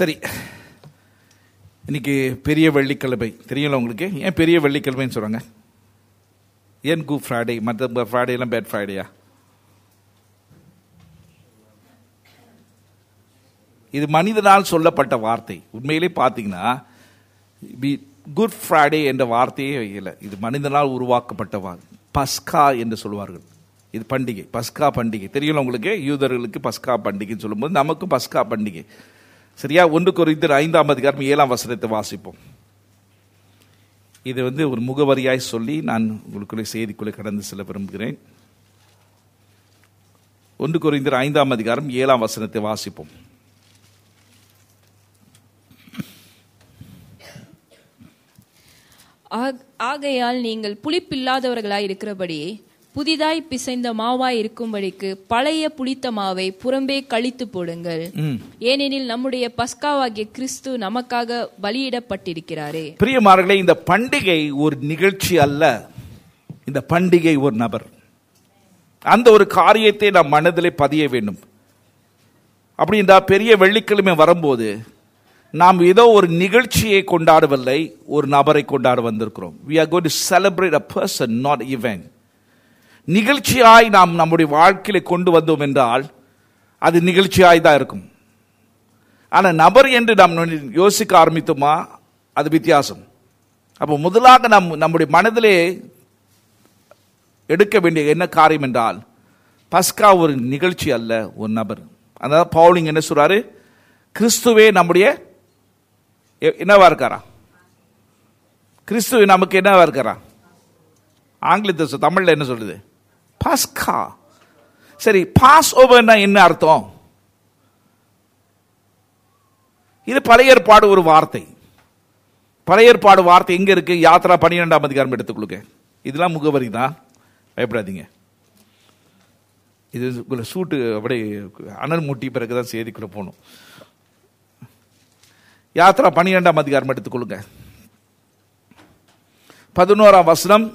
சரி. இன்னைக்கு பெரிய வெள்ளிக்கிழமை. தெரியல உங்களுக்கு? ஏன் பெரிய வெள்ளிக்கிழமைன்னு சொல்கிறாங்க ஏன் குட் ஃப்ரைடே? மற்ற ஃப்ரைடேலாம் பேட் ஃப்ரைடேயா? இது மனிதனால் சொல்லப்பட்ட வார்த்தை. உண்மையிலே பார்த்தீங்கன்னா குட் ஃப்ரைடே என்ற வார்த்தையே இல்லை. இது மனிதனால் உருவாக்கப்பட்ட வார்த்தை. பஸ்கா என்று சொல்வார்கள் இது பண்டிகை. பஸ்கா பண்டிகை. தெரியல உங்களுக்கு? யூதர்களுக்கு பஸ்கா பண்டிகைன்னு சொல்லும்போது நமக்கும் பஸ்கா பண்டிகை. சரியா? ஒன்று குறித்து ஐந்தாம் அதிகாரம் ஏழாம் வசனத்தை வாசிப்போம். இது வந்து ஒரு முகவரியாய் சொல்லி நான் உங்களுக்குள்ளே செய்திக்குள்ளே கடந்து செல்ல விரும்புகிறேன். ஒன்று குறைந்தர் ஐந்தாம் அதிகாரம் ஏழாம் வசனத்தை வாசிப்போம். ஆகையால் நீங்கள் புளிப்பில்லாதவர்களாய் இருக்கிறபடி புதிதாய் பிசைந்த மாவாய் இருக்கும்படிக்கு பழைய புளித்த மாவை புறம்பே கழித்து போடுங்கள். ஏனெனில் நம்முடைய பஸ்காவாகிய கிறிஸ்து நமக்காக பலியிடப்பட்டிருக்கிறாரே. பிரியமார்களே இந்த பண்டிகை ஒரு நிகழ்ச்சி அல்ல. இந்த பண்டிகை ஒரு நபர். அந்த ஒரு காரியத்தை நாம் மனதிலே பதிய வேண்டும். அப்படின்றா பெரிய வெள்ளிக்கிழமை வரும்போது நாம் ஏதோ ஒரு நிகழ்ச்சியை கொண்டாடவில்லை ஒரு நபரை கொண்டாட வந்திருக்கிறோம். We are going to celebrate a person not event. நிகழ்ச்சியாய் நாம் நம்முடைய வாழ்க்கையில கொண்டு வந்தோம் என்றால் அது நிகழ்ச்சியாய் தான் இருக்கும். ஆனால் நபர் என்று நாம் யோசிக்க ஆரம்பித்தோமா? அது வித்தியாசம். அப்போ முதலாக நம் நம்முடைய மனதிலே எடுக்க வேண்டிய என்ன காரியம் என்றால் பஸ்கா ஒரு நிகழ்ச்சி அல்ல ஒரு நபர். அதாவது பவுலிங் என்ன சொல்றாரு? கிறிஸ்துவே நம்முடைய என்னவா இருக்காரா? கிறிஸ்துவ நமக்கு என்னவா இருக்காரா? ஆங்கிலத்தை தமிழில் என்ன சொல்லுது? பாஸ்கா சரி பாஸ் ஓவர்னா என்ன அர்த்தம்? இது பழைய ஏற்பாடு ஒரு வார்த்தை. பழைய ஏற்பாடு வார்த்தை எங்க இருக்கு? யாத்ரா பன்னிரெண்டாம் அதிகாரம் எடுத்துக்கொள்ளுங்க. இதெல்லாம் முகவரி தான். பயப்படாதீங்க. இது உங்களை சூட்டு அப்படியே அனல் மூட்டி பிறகு தான் செய்திக்குள்ள போகணும். யாத்ரா பன்னிரெண்டாம் அதிகாரம் எடுத்துக்கொள்ளுங்க. பதினோராம் வசனம்.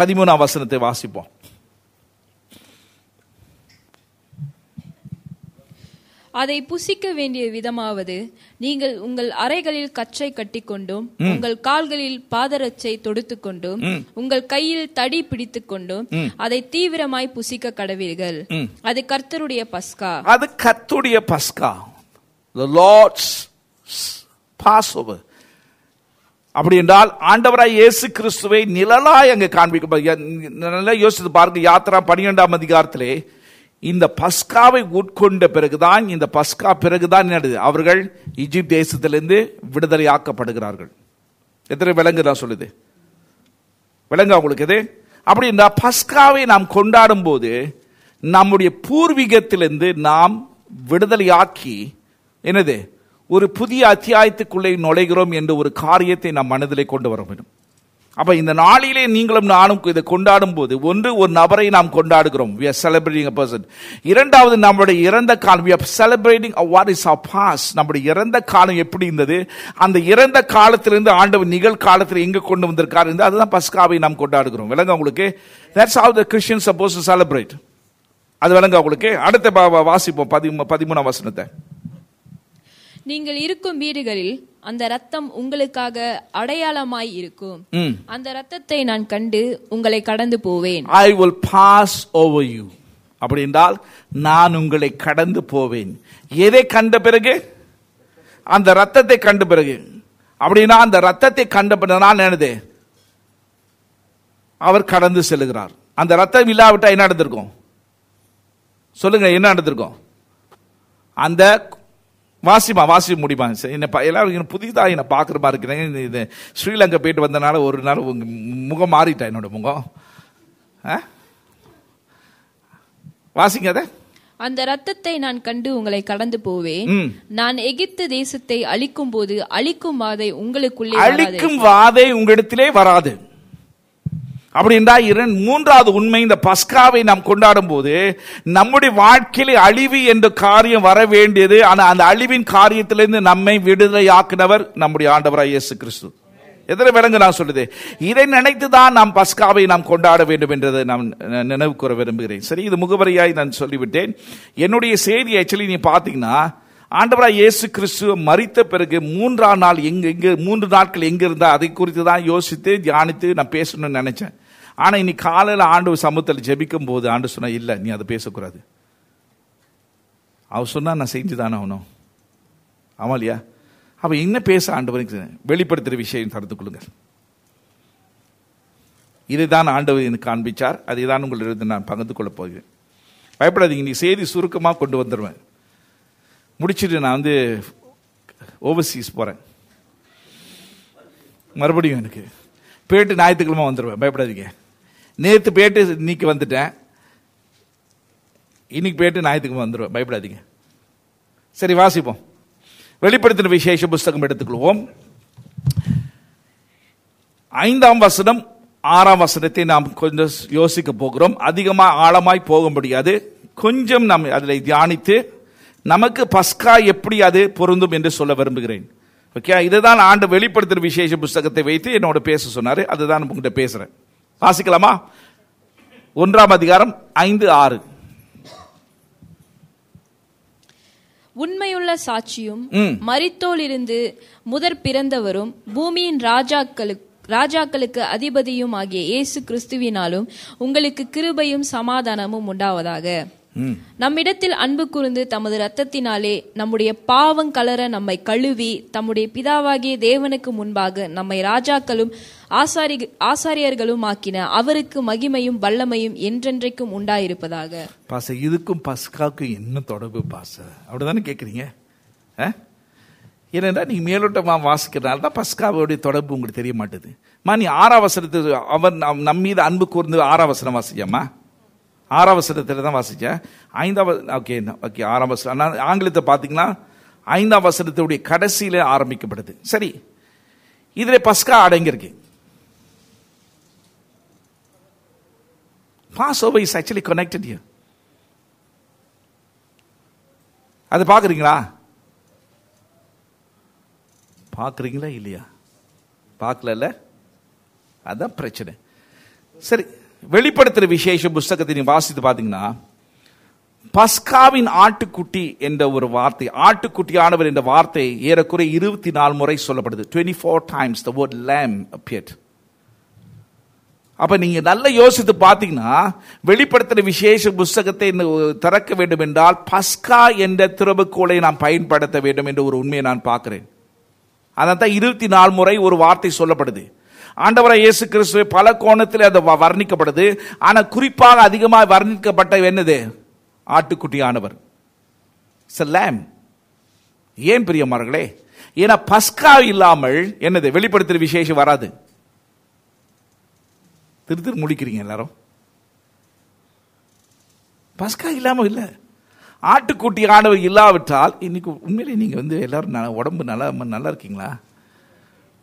பதிமூணாம் வசனத்தை வாசிப்போம். அதை புசிக்க வேண்டிய விதமாவது நீங்கள் உங்கள் அறைகளில் கச்சை கட்டிக்கொண்டும் உங்கள் கால்களில் பாதரச்சை தொடுத்துக் கொண்டும் உங்கள் கையில் தடி பிடித்துக் கொண்டும் அதை தீவிரமாய் புசிக்க கடவீர்கள். அது கர்த்தருடைய பஸ்கா. அது கத்துடைய பஸ்கா. The lord's passover அப்படி என்றால் ஆண்டவராய் இயேசு கிறிஸ்துவை நிழலாய் அங்கே காண்பிக்க நல்லா யோசித்து பாருங்க யாத்திரா பன்னிரெண்டாம் அதிகாரத்திலே இந்த பஸ்காவை உட்கொண்ட பிறகுதான் இந்த பஸ்கா பிறகுதான் என்னது? அவர்கள் இஜிப்த் தேசத்திலிருந்து விடுதலையாக்கப்படுகிறார்கள் எத்தனை விலங்கு தான் சொல்லுது? விலங்கு உங்களுக்கு இது அப்படி இந்த பஸ்காவை நாம் கொண்டாடும் போது நம்முடைய பூர்வீகத்திலிருந்து நாம் விடுதலையாக்கி என்னது? ஒரு புதிய அத்தியாயத்துக்குள்ளே நுழைகிறோம் என்ற ஒரு காரியத்தை நாம் மனதிலே கொண்டு வர வேண்டும். அப்போ இந்த நாளிலே நீங்களும் நானும் இதை கொண்டாடும் போது ஒன்று ஒரு நபரை நாம் கொண்டாடுகிறோம். We are celebrating a person இரண்டாவது நம்முடைய இறந்த காலம். We are celebrating what is a pass நம்முடைய இறந்த காலம் எப்படி இருந்தது? அந்த இறந்த காலத்திலிருந்து ஆண்டவர் நிகழ்காலத்தில் எங்கே கொண்டு வந்திருக்காரு இருந்து அதுதான் பஸ்காவை நாம் கொண்டாடுகிறோம். விளங்க உங்களுக்கு? That's how the Christian suppose to அது விளங்க உங்களுக்கு? அடுத்த வாசிப்போம். பதிமூணாம் வசனத்தை. நீங்கள் இருக்கும் வீடுகளில் அந்த ரத்தம் உங்களுக்காக அடையாளமாய் இருக்கும். அந்த ரத்தத்தை நான் கண்டு உங்களை கடந்து போவேன். I will pass over you அப்படி என்றால் நான் உங்களை கடந்து போவேன். எதை கண்ட பிறகு? அந்த ரத்தத்தை கண்ட பிறகு. அப்படின்னா அந்த ரத்தத்தை கண்ட பிறகு என்னது? அவர் கடந்து செல்லுகிறார் அந்த ரத்தம் இல்லாவிட்டா என்ன நடந்திருக்கும்? சொல்லுங்க என்ன நடந்திருக்கும்? அந்த வாசிமா வாசி முடியுமா சரி, என்ன பா- எல்லாரும் என்ன புதிதா என்ன பார்க்குற மாதிரி இருக்கிறேன் இது- ஸ்ரீலங்கா போயிட்டு வந்தனால ஒரு நாள் உங்க முகம் மாறிட்டா என்னோட முகம் ஆ? வாசிங்க அதை அந்த ரத்தத்தை நான் கண்டு உங்களை கடந்து போவேன். நான் எகிப்து தேசத்தை அழிக்கும் போது அழிக்கும் வாதை உங்களுக்குள்ளே. அழிக்கும் வாதை உங்களிடத்திலே வராது அப்படின்றா இரண் மூன்றாவது உண்மை இந்த பஸ்காவை நாம் கொண்டாடும் போது நம்முடைய வாழ்க்கையில் அழிவு என்ற காரியம் வர வேண்டியது. ஆனால் அந்த அழிவின் காரியத்திலிருந்து நம்மை விடுதலையாக்குனவர் நம்முடைய ஆண்டவராக இயேசு கிறிஸ்து. எத்தனை விலங்கு நான் சொல்லுது? இதை நினைத்து தான் நாம் பஸ்காவை நாம் கொண்டாட வேண்டும் என்றதை நான் நினைவு கூற விரும்புகிறேன். சரி இது முகவரியாய் நான் சொல்லிவிட்டேன். என்னுடைய செய்தி ஆக்சுவலி நீ பார்த்தீங்கன்னா ஆண்டவராக இயேசு கிறிஸ்துவ மறித்த பிறகு மூன்றாம் நாள் எங்க எங்க மூன்று நாட்கள் எங்க இருந்தா அதை குறித்து தான் யோசித்து தியானித்து நான் பேசணும்னு நினைச்சேன். ஆனால் இன்னைக்கு காலையில் ஆண்டு சமூகத்தில் ஜெபிக்கும் போது ஆண்டு சொன்னால் இல்லை நீ அதை பேசக்கூடாது. அவர் சொன்னால் நான் செஞ்சு தானே ஆகணும். ஆமாம் இல்லையா? அவ என்ன பேச ஆண்டவருக்கு வெளிப்படுத்துகிற விஷயம் தடுத்து கொள்ளுங்கள். இதுதான் ஆண்டவர் எனக்கு காண்பிச்சார். அதை தான் உங்களிடம் நான் பகிர்ந்து கொள்ளப் போகிறேன். பயப்படாதீங்க நீ செய்தி சுருக்கமாக கொண்டு வந்துடுவேன் முடிச்சுட்டு நான் வந்து ஓவர்சீஸ் போகிறேன் மறுபடியும் எனக்கு போயிட்டு ஞாயிற்றுக்கிழமை வந்துடுவேன் பயப்படாதீங்க. நேற்று போயிட்டு இன்னைக்கு வந்துட்டேன். இன்னைக்கு போயிட்டு ஞாயிற்றுக்கிழமை வந்துடுவேன் பயப்படாதீங்க. சரி வாசிப்போம். வெளிப்படுத்தின விசேஷ புஸ்தகம் எடுத்துக்கொள்வோம். ஐந்தாம் வசனம் ஆறாம் வசனத்தை நாம் கொஞ்சம் யோசிக்க போகிறோம். அதிகமாக ஆழமாய் போக முடியாது. கொஞ்சம் நாம் அதில் தியானித்து நமக்கு பஸ்கா எப்படி அது பொருந்தும் என்று சொல்ல விரும்புகிறேன். ஓகே இதுதான் ஆண்டு வெளிப்படுத்துகிற விசேஷ புஸ்தகத்தை வைத்து என்னோட பேச சொன்னார். அதுதான் உங்கள்கிட்ட பேசுகிறேன் வாசிக்கலாமா? ஒன்றாம் அதிகாரம் ஐந்து ஆறு. உண்மையுள்ள சாட்சியும் ம். மரித்தோலிருந்து முதற் பிறந்தவரும் பூமியின் ராஜாக்களுக்கு ராஜாக்களுக்கு அதிபதியும் ஆகிய இயேசு கிறிஸ்துவினாலும் உங்களுக்கு கிருபையும் சமாதானமும் உண்டாவதாக. நம்மிடத்தில் அன்பு கூர்ந்து தமது ரத்தத்தினாலே நம்முடைய பாவம் கலர நம்மை கழுவி தம்முடைய பிதாவாகிய தேவனுக்கு முன்பாக நம்மை ராஜாக்களும் ஆசாரி ஆசாரியர்களும் ஆக்கின அவருக்கு மகிமையும் வல்லமையும் என்றென்றைக்கும் உண்டாயிருப்பதாக. பாச இதுக்கும் பஸ்காவுக்கும் என்ன தொடர்பு பாச? அப்படிதானே கேட்குறீங்க ஆ? ஏனென்றா நீ மேலோட்டமாக வாசிக்கிறனால தான் பஸ்காவோடைய தொடர்பு உங்களுக்கு தெரிய மாட்டேது. மா நீ ஆறாவசனத்து அவன் நம் மீது அன்பு கூர்ந்து ஆறாவசனம் ஆறாம் ஆறாவசனத்தில் தான் வாசித்தேன் ஐந்தாவது ஓகே ஓகே ஆறாம் வசனம் ஆனால் ஆங்கிலத்தை பார்த்தீங்கன்னா ஐந்தாம் வசனத்துடைய கடைசியில் ஆரம்பிக்கப்படுது. சரி. இதில் பஸ்கா அடங்கியிருக்கு. Pass over is actually connected you அது பார்க்குறீங்களா பார்க்குறீங்களா இல்லையா? பார்க்கல அதுதான் பிரச்சனை. சரி வெளிப்படுத்துகிற விசேஷ புஸ்தகத்தை நீங்கள் வாசித்து பார்த்தீங்கன்னா பஸ்காவின் ஆட்டுக்குட்டி என்ற ஒரு வார்த்தை ஆட்டுக்குட்டியானவர் என்ற வார்த்தை ஏறக்குறை இருபத்தி நாலு முறை சொல்லப்படுது. Twenty four times the word lame appeared. அப்போ நீங்கள் நல்லா யோசித்து பார்த்தீங்கன்னா வெளிப்படுத்துகிற விசேஷ புஸ்தகத்தை திறக்க வேண்டும் என்றால் பஸ்கா என்ற திறவுகோலை நாம் பயன்படுத்த வேண்டும் என்ற ஒரு உண்மையை நான் பார்க்குறேன். அதான் தான் இருபத்தி நாலு முறை ஒரு வார்த்தை சொல்லப்படுது. ஆண்டவரை இயேசு கிறிஸ்துவை பல கோணத்தில் அது வ- வர்ணிக்கப்படுது. ஆனால் குறிப்பாக அதிகமாக வர்ணிக்கப்பட்ட என்னது? ஆட்டுக்குட்டியானவர். லேம் ஏன் பிரியமார்களே? ஏன்னா பஸ்கா இல்லாமல் என்னது? வெளிப்படுத்துகிற விசேஷம் வராது. திரு திரு முடிக்கிறீங்க எல்லாரும். பஸ்கா இல்லாமல் இல்லை. ஆட்டுக்குட்டி ஆனவர் இல்லாவிட்டால் இன்னைக்கு உண்மையிலே நீங்கள் வந்து எல்லாரும் நல- உடம்பு நல்லா நல்லா இருக்கீங்களா?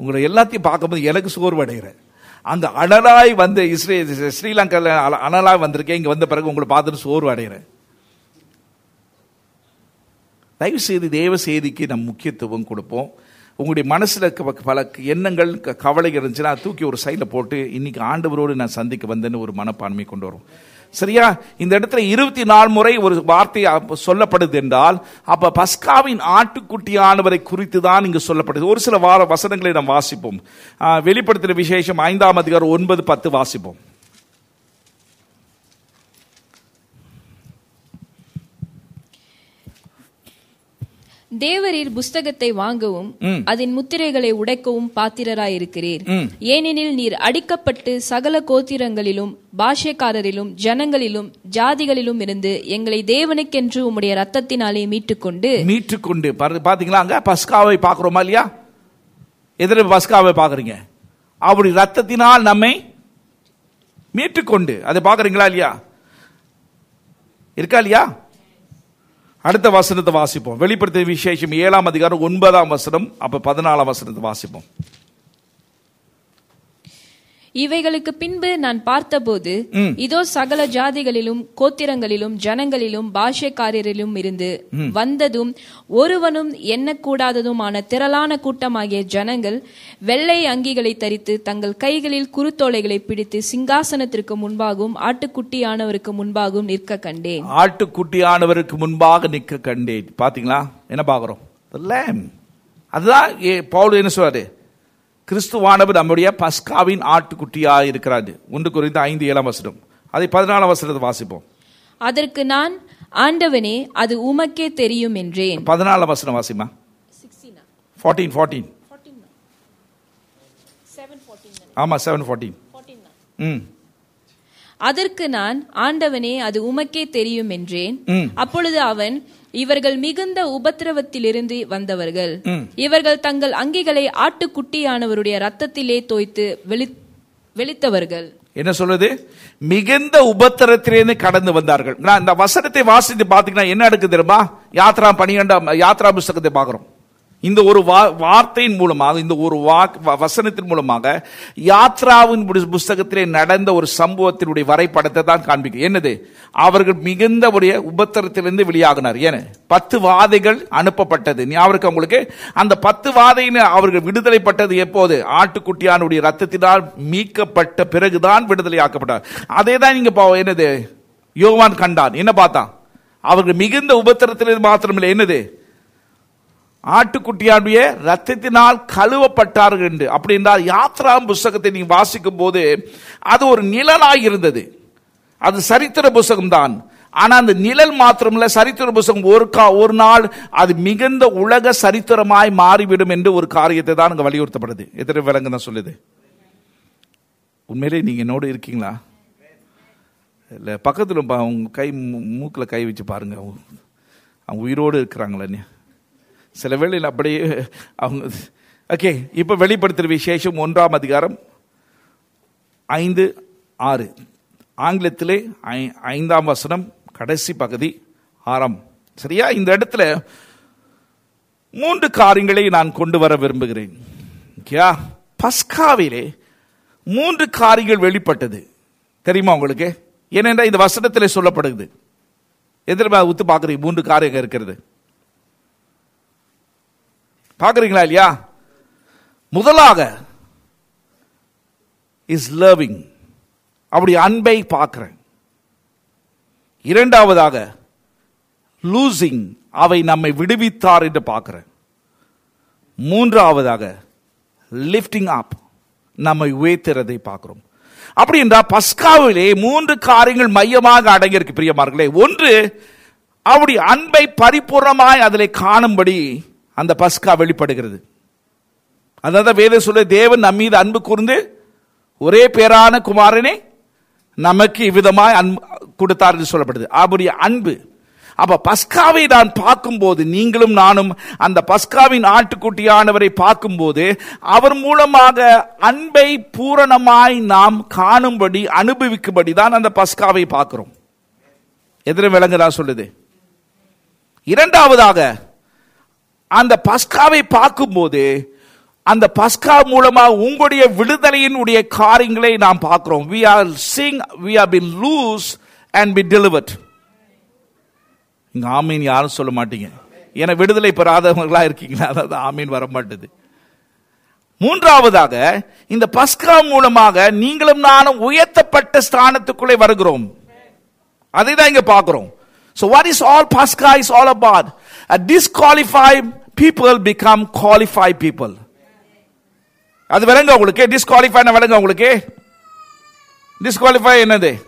உங்களை எல்லாத்தையும் பார்க்கும்போது எனக்கு சோர்வு அடைகிறேன் அந்த அனலாய் வந்த இஸ்ரே ஸ்ரீலங்காவில் அல- அனலாய் வந்திருக்கேன். இங்கே வந்த பிறகு உங்களை பார்த்துட்டு சோர்வு அடைகிறேன் தயவு செய்து தேவ செய்திக்கு நம் முக்கியத்துவம் கொடுப்போம். உங்களுடைய மனசில் பல எண்ணங்கள் க- கவலைகள் இருந்துச்சுன்னா தூக்கி ஒரு சைடில் போட்டு இன்னைக்கு ஆண்டவரோடு நான் சந்திக்க வந்தேன்னு ஒரு மனப்பான்மை கொண்டு வரும். சரியா? இந்த இடத்துல இருபத்தி நாலு முறை ஒரு வார்த்தை சொல்லப்படுது என்றால் அப்ப பஸ்காவின் ஆட்டுக்குட்டியானவரை குறித்து தான் இங்கு சொல்லப்படுது. ஒரு சில வார வசனங்களை நாம் வாசிப்போம். ஆ, வெளிப்படுத்தின விசேஷம் ஐந்தாம் அதிகாரம் ஒன்பது பத்து வாசிப்போம். தேவரீர் புஸ்தகத்தை வாங்கவும் அதன் முத்திரைகளை உடைக்கவும் பாத்திரராயிருக்கிறீர். ஏனெனில் நீர் அடிக்கப்பட்டு சகல கோத்திரங்களிலும் பாஷ்யக்காரரிலும் ஜனங்களிலும் ஜாதிகளிலும் இருந்து எங்களை தேவனுக்கென்று உம்முடைய ரத்தத்தினாலே மீட்டுக்கொண்டு மீட்டுக்கொண்டு பாத்தீங்களா அங்க? பஸ்காவை பார்க்கிறோமா இல்லையா? எதிர பஸ்காவை பார்க்கறீங்க. அப்படி ரத்தத்தினால் நம்மை மீட்டுக்கொண்டு அதை பார்க்கறீங்களா இல்லையா? இருக்கா இல்லையா? அடுத்த வசனத்தை வாசிப்போம். வெளிப்படுத்திய விசேஷம் ஏழாம் அதிகாரம் ஒன்பதாம் வசனம் அப்போ பதினாலாம் வசனத்தை வாசிப்போம். இவைகளுக்கு பின்பு நான் பார்த்தபோது இதோ சகல ஜாதிகளிலும் கோத்திரங்களிலும் ஜனங்களிலும் பாஷைக்காரரிலும் இருந்து வந்ததும் ஒருவனும் எண்ணக்கூடாததுமான திரளான கூட்டமாகிய ஜனங்கள் வெள்ளை அங்கிகளை தரித்து தங்கள் கைகளில் குருத்தோலைகளை பிடித்து சிங்காசனத்திற்கு முன்பாகவும் ஆட்டுக்குட்டியானவருக்கு முன்பாகவும் நிற்க கண்டேன். ஆட்டுக்குட்டியானவருக்கு முன்பாக நிற்க கண்டேன். பாத்தீங்களா? என்ன lamb. அதுதான் பவுல் என்ன சொல்றாரு? கிறிஸ்துவானவர் நம்முடைய பஸ்காவின் ஆட்டுக்குட்டியா இருக்கிறாரு. ஒன்று குறித்து ஐந்து ஏழாம் வசனம். அதை பதினாலாம் வசனத்தை வாசிப்போம். அதற்கு நான் ஆண்டவனே அது உமக்கே தெரியும் என்றேன். பதினாலாம் வசனம் வாசிமா? ஃபார்ட்டீன் ஃபார்ட்டீன் ஆமா செவன் ஃபார்ட்டீன் ம். அதற்கு நான் ஆண்டவனே அது உமக்கே தெரியும் என்றேன். அப்பொழுது அவன் இவர்கள் மிகுந்த உபத்திரவத்திலிருந்து வந்தவர்கள். இவர்கள் தங்கள் அங்கிகளை ஆட்டுக்குட்டியானவருடைய ரத்தத்திலே தோய்த்து வெளி- வெளித்தவர்கள். என்ன சொல்றது? மிகுந்த உபத்திரத்திலிருந்து கடந்து வந்தார்கள். நான் இந்த வசனத்தை வாசித்து பாத்தீங்கன்னா என்ன எடுக்கு தெரியுமா? யாத்ரா பனிரெண்டாம் யாத்ரா புஸ்தகத்தை பார்க்கிறோம். இந்த ஒரு வா- வார்த்தையின் மூலமாக இந்த ஒரு வாக் வசனத்தின் மூலமாக யாத்ராவின் புஸ்தகத்திலே நடந்த ஒரு சம்பவத்தினுடைய வரைபடத்தை தான் காண்பிக்கும் என்னது? அவர்கள் மிகுந்த உடைய உபத்திரத்திலிருந்து வெளியாகினார். ஏன் பத்து வாதைகள் அனுப்பப்பட்டது. ஞாபகம் அவங்களுக்கு அந்த பத்து வாதையின் அவர்கள் விடுதலைப்பட்டது எப்போது? ஆட்டுக்குட்டியானுடைய ரத்தத்தினால் மீட்கப்பட்ட பிறகுதான் விடுதலையாக்கப்பட்டார் அதே தான் இங்க என்னது? யோவான் கண்டான். என்ன பார்த்தான்? அவர்கள் மிகுந்த உபத்திரத்திலிருந்து மாத்திரமில்லை. என்னது? ஆட்டுக்குட்டியானுடைய ரத்தத்தினால் கழுவப்பட்டார்கள் என்று. அப்படி என்றால் யாத்ரா புஸ்தகத்தை நீங்கள் வாசிக்கும் போது அது ஒரு நிழலாக இருந்தது அது சரித்திர புஸ்தகம்தான். ஆனால் அந்த நிழல் மாத்திரமில்ல சரித்திர புஸ்தகம் ஒரு கா ஒரு நாள் அது மிகுந்த உலக சரித்திரமாய் மாறிவிடும் என்று ஒரு காரியத்தை தான் அங்கே வலியுறுத்தப்படுது. எத்தனை விலங்கு தான் சொல்லுது? உண்மையிலே நீங்கள் என்னோடு இருக்கீங்களா? இல்லை பக்கத்தில் உங்கள் கை மூ- கை வச்சு பாருங்கள் அவங்க உயிரோடு இருக்கிறாங்களே சில வேளையில் அப்படியே அவங்க ஓகே இப்போ வெளிப்படுத்துகிற விசேஷம் ஒன்றாம் அதிகாரம் ஐந்து ஆறு. ஆங்கிலத்திலே ஐ- ஐந்தாம் வசனம் கடைசி பகுதி ஆறாம். சரியா? இந்த இடத்துல மூன்று காரியங்களை நான் கொண்டு வர விரும்புகிறேன். ஓகேயா பஸ்காவிலே மூன்று காரியங்கள் வெளிப்பட்டது. தெரியுமா உங்களுக்கு? ஏனென்றால் இந்த வசனத்திலே சொல்லப்படுது எதிர்பார்த்து உத்து பார்க்குறீங்க? மூன்று காரியங்கள் இருக்கிறது. பார்க்குறீங்களா இல்லையா? முதலாக இஸ் லவ்விங் அப்படி அன்பை பார்க்குறேன். இரண்டாவதாக லூசிங் அவை நம்மை விடுவித்தார் என்று பார்க்குறேன். மூன்றாவதாக லிஃப்டிங் அப் நம்மை உயர்த்துறதை பார்க்கிறோம். அப்படி என்றால் பஸ்காவிலே மூன்று காரியங்கள் மையமாக அடங்கியிருக்கு பிரியமார்களே. ஒன்று அவருடைய அன்பை பரிபூர்ணமாய் அதில் காணும்படி அந்த பஸ்கா வெளிப்படுகிறது. அதாவது வேத சொல்ல தேவன் நம் மீது அன்பு கூர்ந்து ஒரே பேரான குமாரனே நமக்கு இவ்விதமாய் அன்பு கொடுத்தார் என்று சொல்லப்படுது. அவருடைய அன்பு. அப்ப பஸ்காவை நான் பார்க்கும்போது நீங்களும் நானும் அந்த பஸ்காவின் ஆட்டுக்குட்டியானவரை பார்க்கும்போது அவர் மூலமாக அன்பை பூரணமாய் நாம் காணும்படி அனுபவிக்கும்படி தான் அந்த பஸ்காவை பார்க்கிறோம். எதிர விலங்குதா சொல்லுது. இரண்டாவதாக அந்த பஸ்காவை பார்க்கும்போது அந்த பஸ்கா மூலமா உங்களுடைய விடுதலையினுடைய காரியங்களை நாம் பார்க்கிறோம். We are sing we are been loose and be delivered இங்க ஆமீன் யாரும் சொல்ல மாட்டீங்க. ஏன்னா விடுதலை பெறாதவங்களா இருக்கீங்களா? அதாவது ஆமீன் வர மாட்டேது மூன்றாவதாக இந்த பஸ்கா மூலமாக நீங்களும் நானும் உயர்த்தப்பட்ட ஸ்தானத்துக்குள்ளே வருகிறோம். அதை தான் இங்க பார்க்கிறோம். So what is all pascha is all about? A disqualified people become qualified people. அது விளங்க உங்களுக்கு? டிஸ்குவாலிஃபை விளங்க உங்களுக்கு? டிஸ்குவாலிஃபை என்னது?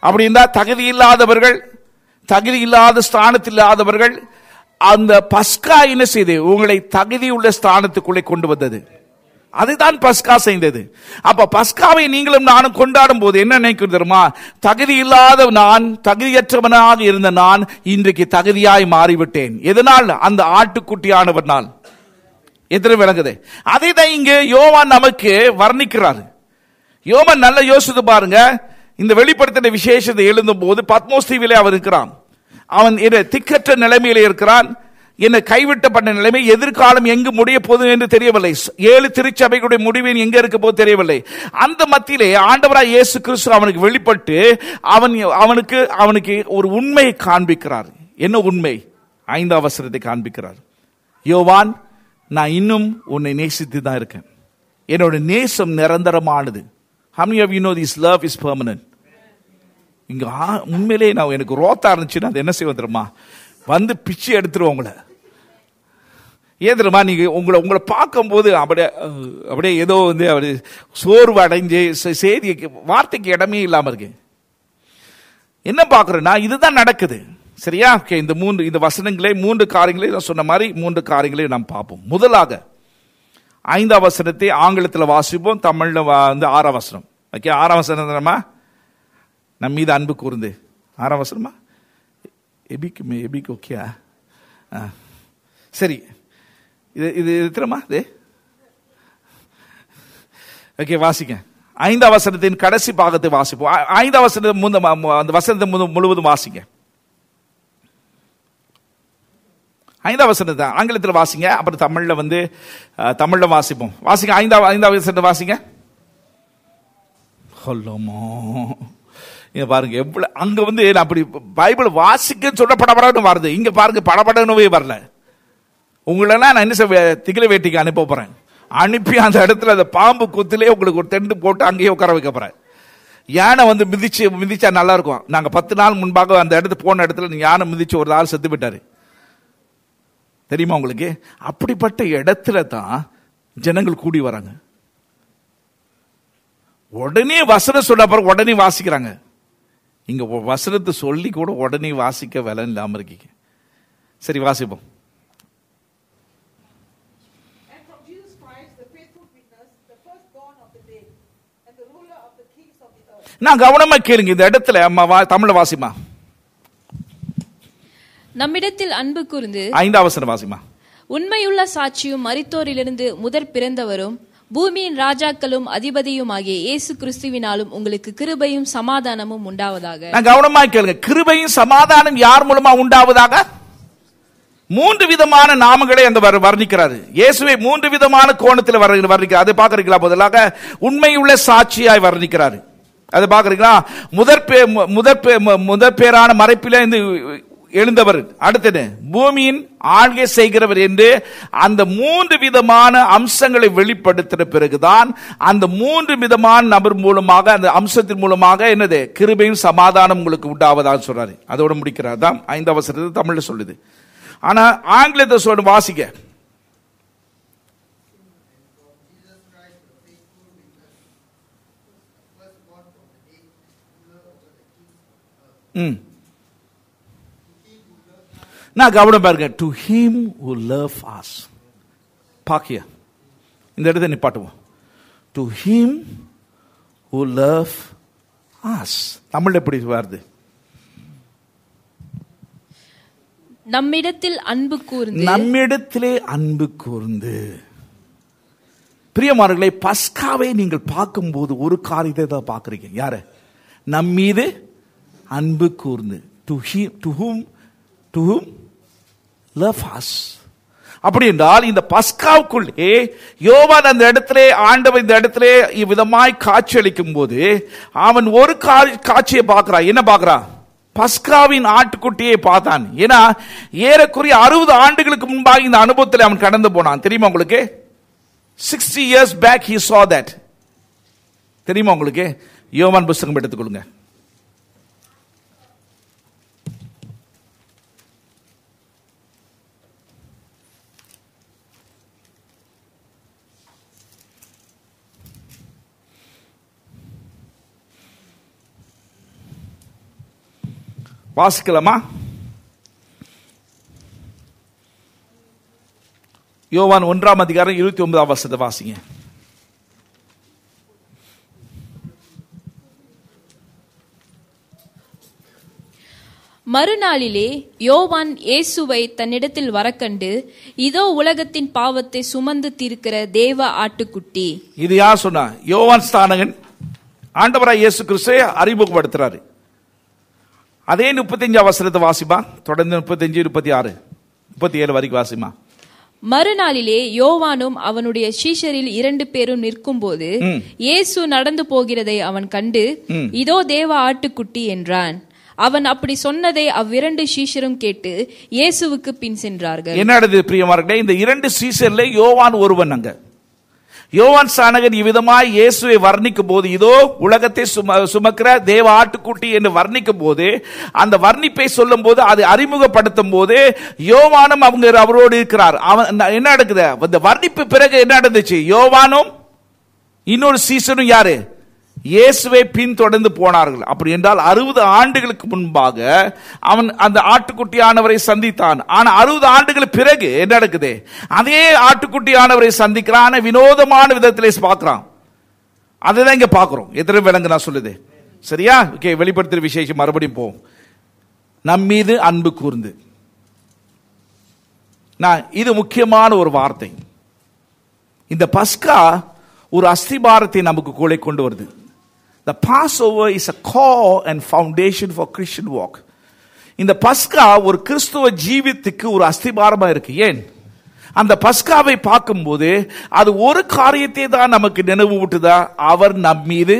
அப்படி இருந்தால் தகுதி இல்லாதவர்கள் தகுதி இல்லாத ஸ்தானத்தில் இல்லாதவர்கள் அந்த பஸ்கா என்ன செய்து உங்களை தகுதி உள்ள ஸ்தானத்துக்குள்ளே கொண்டு வந்தது. அதுதான் பஸ்கா செய்தது. அப்ப பஸ்காவை நீங்களும் நானும் கொண்டாடும் போது என்ன நினைக்கிறது தெரியுமா? தகுதி இல்லாத நான் தகுதியற்றவனாக இருந்த நான் இன்றைக்கு தகுதியாய் மாறிவிட்டேன். எதனால்? அந்த ஆட்டுக்குட்டியானவனால் நாள் எதிர விளங்குது. அதை தான் இங்க யோவான் நமக்கு வர்ணிக்கிறார். யோவான் நல்ல யோசித்து பாருங்க. இந்த வெளிப்படுத்தின விசேஷத்தை எழுதும் போது பத்மோஸ்தீவிலே அவர் இருக்கிறான். அவன் திக்கற்ற நிலைமையில இருக்கிறான். என்னை கைவிட்டப்பட்ட நிலைமை எதிர்காலம் எங்கு முடிய போகுது என்று தெரியவில்லை. ஏழு திருச்சபைகளுடைய முடிவின் எங்க இருக்க போது தெரியவில்லை. அந்த மத்தியிலே ஆண்டவராய் இயேசு கிறிஸ்து அவனுக்கு வெளிப்பட்டு அவன் அவனுக்கு அவனுக்கு ஒரு உண்மையை காண்பிக்கிறார். என்ன உண்மை? ஐந்து அவசரத்தை காண்பிக்கிறார். யோவான் நான் இன்னும் உன்னை நேசித்து தான் இருக்கேன். என்னோட நேசம் நிரந்தரமானது. ஹம் you of you know is love is இங்க உண்மையிலே நான் எனக்கு ரோத்தா இருந்துச்சுன்னா அது என்ன செய்வோம் தெரியுமா? வந்து பிச்சு எடுத்துருவோம் உங்களை. ஏன் தெரியுமா நீங்கள் உங்களை உங்களை பார்க்கும்போது அப்படியே அப்படியே ஏதோ வந்து அப்படி சோர்வு அடைஞ்சு செய்திக்கு வார்த்தைக்கு இடமே இல்லாமல் இருக்கு. என்ன பார்க்குறேன்னா இதுதான் நடக்குது. சரியா? ஓகே இந்த மூன்று இந்த வசனங்களே மூன்று காரியங்களே நான் சொன்ன மாதிரி மூன்று காரியங்களே நாம் பார்ப்போம். முதலாக ஐந்தாம் வசனத்தை ஆங்கிலத்தில் வாசிப்போம் தமிழில் வந்து ஆறாம் வசனம். ஓகே ஆறாம் வசனம் நம்ம மீது அன்பு கூர்ந்து. ஆறாம் வசனமா? எபிக்கு மே- எபிக்கு ஓகேயா ஆ. சரி. இது இது இருக்கிறமா இது? ஓகே வாசிக்க ஐந்து வசனத்தின் கடைசி பாகத்தை வாசிப்போம். ஐந்து ஐந்தாம் வசனத்தை முந்த அந்த வசனத்தை முழு- முழுவதும் வாசிங்க. ஐந்தாம் வசனத்தை ஆங்கிலத்தில் வாசிங்க அப்புறம் தமிழில் வந்து தமிழில் வாசிப்போம். வாசிங்க ஐந்தாம் ஐந்தாம் வசனத்தை வாசிங்க. சொல்லமோ இங்க பாருங்க எவ்வளவு அங்க வந்து நான் அப்படி பைபிள் வாசிக்க சொல்ல படபடன்னு வருது. இங்க பாருங்க படபடன்னு வரல. உங்களெல்லாம் நான் என்ன செய்ய திகில வேட்டிக்கு அனுப்ப போறேன். அனுப்பி அந்த இடத்துல அந்த பாம்பு குத்திலே உங்களுக்கு ஒரு டென்ட் போட்டு அங்கேயே உட்கார வைக்க போறேன். யானை வந்து மிதிச்சு மிதிச்சா நல்லா இருக்கும். நாங்க பத்து நாள் முன்பாக அந்த இடத்துக்கு போன இடத்துல யானை மிதிச்சு ஒரு ஆள் செத்து போயிட்டாரு. தெரியுமா உங்களுக்கு? அப்படிப்பட்ட இடத்துல தான் ஜனங்கள் கூடி வராங்க. உடனே வசனம் சொன்ன அப்புறம் உடனே வாசிக்கிறாங்க. இங்க வசனத்தை சொல்லி கூட உடனே வாசிக்க வேலை இல்லாம இருக்கீங்க. சரி வாசிப்போம். And from Jesus Christ, the faithful witness, the firstborn of the dead, and the ruler of the kings of the earth. நான் கவனமா கேளுங்க இந்த இடத்துல அம்மா வா தமிழ வாசிமா நம்மிடத்தில் அன்பு கூர்ந்து வசனம் வாசிமா உண்மையுள்ள சாட்சியும் மரித்தோரிலிருந்து முதற் பிறந்தவரும் பூமியின் ராஜாக்களும் அதிபதியுமாகிய இயேசு கிறிஸ்துவினாலும் உங்களுக்கு கிருபையும் சமாதானமும் உண்டாவதாக. நான் கவனமா கேளுங்க. கிருபையும் சமாதானம் யார் மூலமா உண்டாவதாக? மூன்று விதமான நாமங்களை அந்த வர்ணிக்கிறாரு. இயேசுவை மூன்று விதமான கோணத்தில் வர்ணிக்கிறார். அதை பார்க்கறீங்களா முதலாக உண்மையுள்ள சாட்சியாய் வர்ணிக்கிறாரு. அதை பார்க்குறீங்களா முதற் மு- முதற் முதற் பேரான மறைப்பில இருந்து எழுந்தவர். அடுத்தது பூமியின் ஆள்கை செய்கிறவர் என்று அந்த மூன்று விதமான அம்சங்களை வெளிப்படுத்தின பிறகுதான் அந்த மூன்று விதமான நபர் மூலமாக அந்த அம்சத்தின் மூலமாக என்னது? கிருபையும் சமாதானம் உங்களுக்கு உண்டாவதாக சொல்றாரு. அதோட முடிக்கிறார். தான் ஐந்து அவசரத்தை தமிழ்ல சொல்லுது. ஆனா ஆங்கிலத்தை சொல்ல வாசிக்க. ம். நான் கவனம் பாருங்க. To him who love us. பாக்கிய இந்த இடத்தை நிப்பாட்டுவோம். To him who love us. தமிழ் எப்படி வருது? நம்மிடத்தில் அன்பு கூர்ந்து. நம்மிடத்திலே அன்பு கூர்ந்து. பிரியமானவர்களே பஸ்காவை நீங்கள் பார்க்கும்போது ஒரு காரியத்தை தான் பார்க்குறீங்க. யாரு? நம் மீது அன்பு கூர்ந்து. To he to whom to whom love has அப்படி என்றால் இந்த பஸ்காவுக்குள்ளே யோவான் அந்த இடத்திலே ஆண்டவர் இந்த இடத்திலே இவ்விதமாய் காட்சி அளிக்கும் போது அவன் ஒரு காட்சியை பார்க்கிறான் என்ன பார்க்கிறான் பஸ்காவின் ஆட்டுக்குட்டியை பார்த்தான். ஏன்னா ஏறக்குறைய அறுபது ஆண்டுகளுக்கு முன்பாக இந்த அனுபவத்தில் அவன் கடந்து போனான். தெரியுமா உங்களுக்கு? Sixty years back he saw that தெரியுமா உங்களுக்கு? யோவான் புஸ்தகம் எடுத்துக்கொள்ளுங்க. வாசிக்கலாமா? யோவான் ஒன்றாம் அதிகாரம் இருபத்தி ஒன்பதாம் வருஷத்தை வாசிங்க. மறுநாளிலே யோவான் இயேசுவை தன்னிடத்தில் வரக்கண்டு இதோ உலகத்தின் பாவத்தை சுமந்து தீர்க்கிற தேவ ஆட்டுக்குட்டி. இது யார் சொன்னா? யோவான் ஸ்தானகன் ஆண்டவராய் இயேசு கிறிஸ்துவை அறிமுகப்படுத்துறாரு. அதே முப்பத்தஞ்சு அவசரத்தை வாசிப்பா. தொடர்ந்து முப்பத்தஞ்சு முப்பத்தி ஆறு முப்பத்தி ஏழு வரைக்கும் வாசிமா மறுநாளிலே யோவானும் அவனுடைய சீஷரில் இரண்டு பேரும் நிற்கும்போது இயேசு நடந்து போகிறதை அவன் கண்டு இதோ தேவ ஆட்டுக்குட்டி என்றான். அவன் அப்படி சொன்னதை அவ்விரண்டு சீஷரும் கேட்டு இயேசுவுக்கு பின் சென்றார்கள். என்ன நடந்தது பிரியமார்களே? இந்த இரண்டு சீசர்ல யோவான் ஒருவன் அங்க. யோவான் சானகன் இவ்விதமாய் இயேசுவை வர்ணிக்கும் போது இதோ உலகத்தை சும சுமக்கிற தேவ ஆட்டுக்குட்டி என்று வர்ணிக்கும் போது அந்த வர்ணிப்பை சொல்லும் போது அதை அறிமுகப்படுத்தும் போது யோவானும் அவங்க அவரோடு இருக்கிறார். அவன் என்ன நடக்குது? அந்த வர்ணிப்பு பிறகு என்ன நடந்துச்சு? யோவானும் இன்னொரு சீசனும் யாரு? இயேசுவை பின்தொடர்ந்து போனார்கள். அப்படி என்றால் அறுபது ஆண்டுகளுக்கு முன்பாக அவன் அந்த ஆட்டுக்குட்டியானவரை சந்தித்தான். ஆனால் அறுபது ஆண்டுகளுக்கு பிறகு என்ன நடக்குது? அதே ஆட்டுக்குட்டியானவரை சந்திக்கிறான். வினோதமான விதத்திலே பார்க்கிறான். அதுதான் இங்க பார்க்கிறோம். எத்தனை விலங்கு நான் சொல்லுது? சரியா? ஓகே வெளிப்படுத்துற விசேஷம். மறுபடியும் போவோம். நம் மீது அன்பு கூர்ந்து. நான் இது முக்கியமான ஒரு வார்த்தை. இந்த பஸ்கா ஒரு அஸ்திபாரத்தை நமக்கு கூட கொண்டு வருது. The Passover is a core and foundation for Christian walk. இந்த பஸ்கா ஒரு கிறிஸ்துவ ஜீவித்துக்கு ஒரு அஸ்திபாரமா இருக்கு. ஏன்? அந்த பஸ்காவை பார்க்கும்போது அது ஒரு காரியத்தை தான் நமக்கு நினைவு விட்டுதா அவர் நம் மீது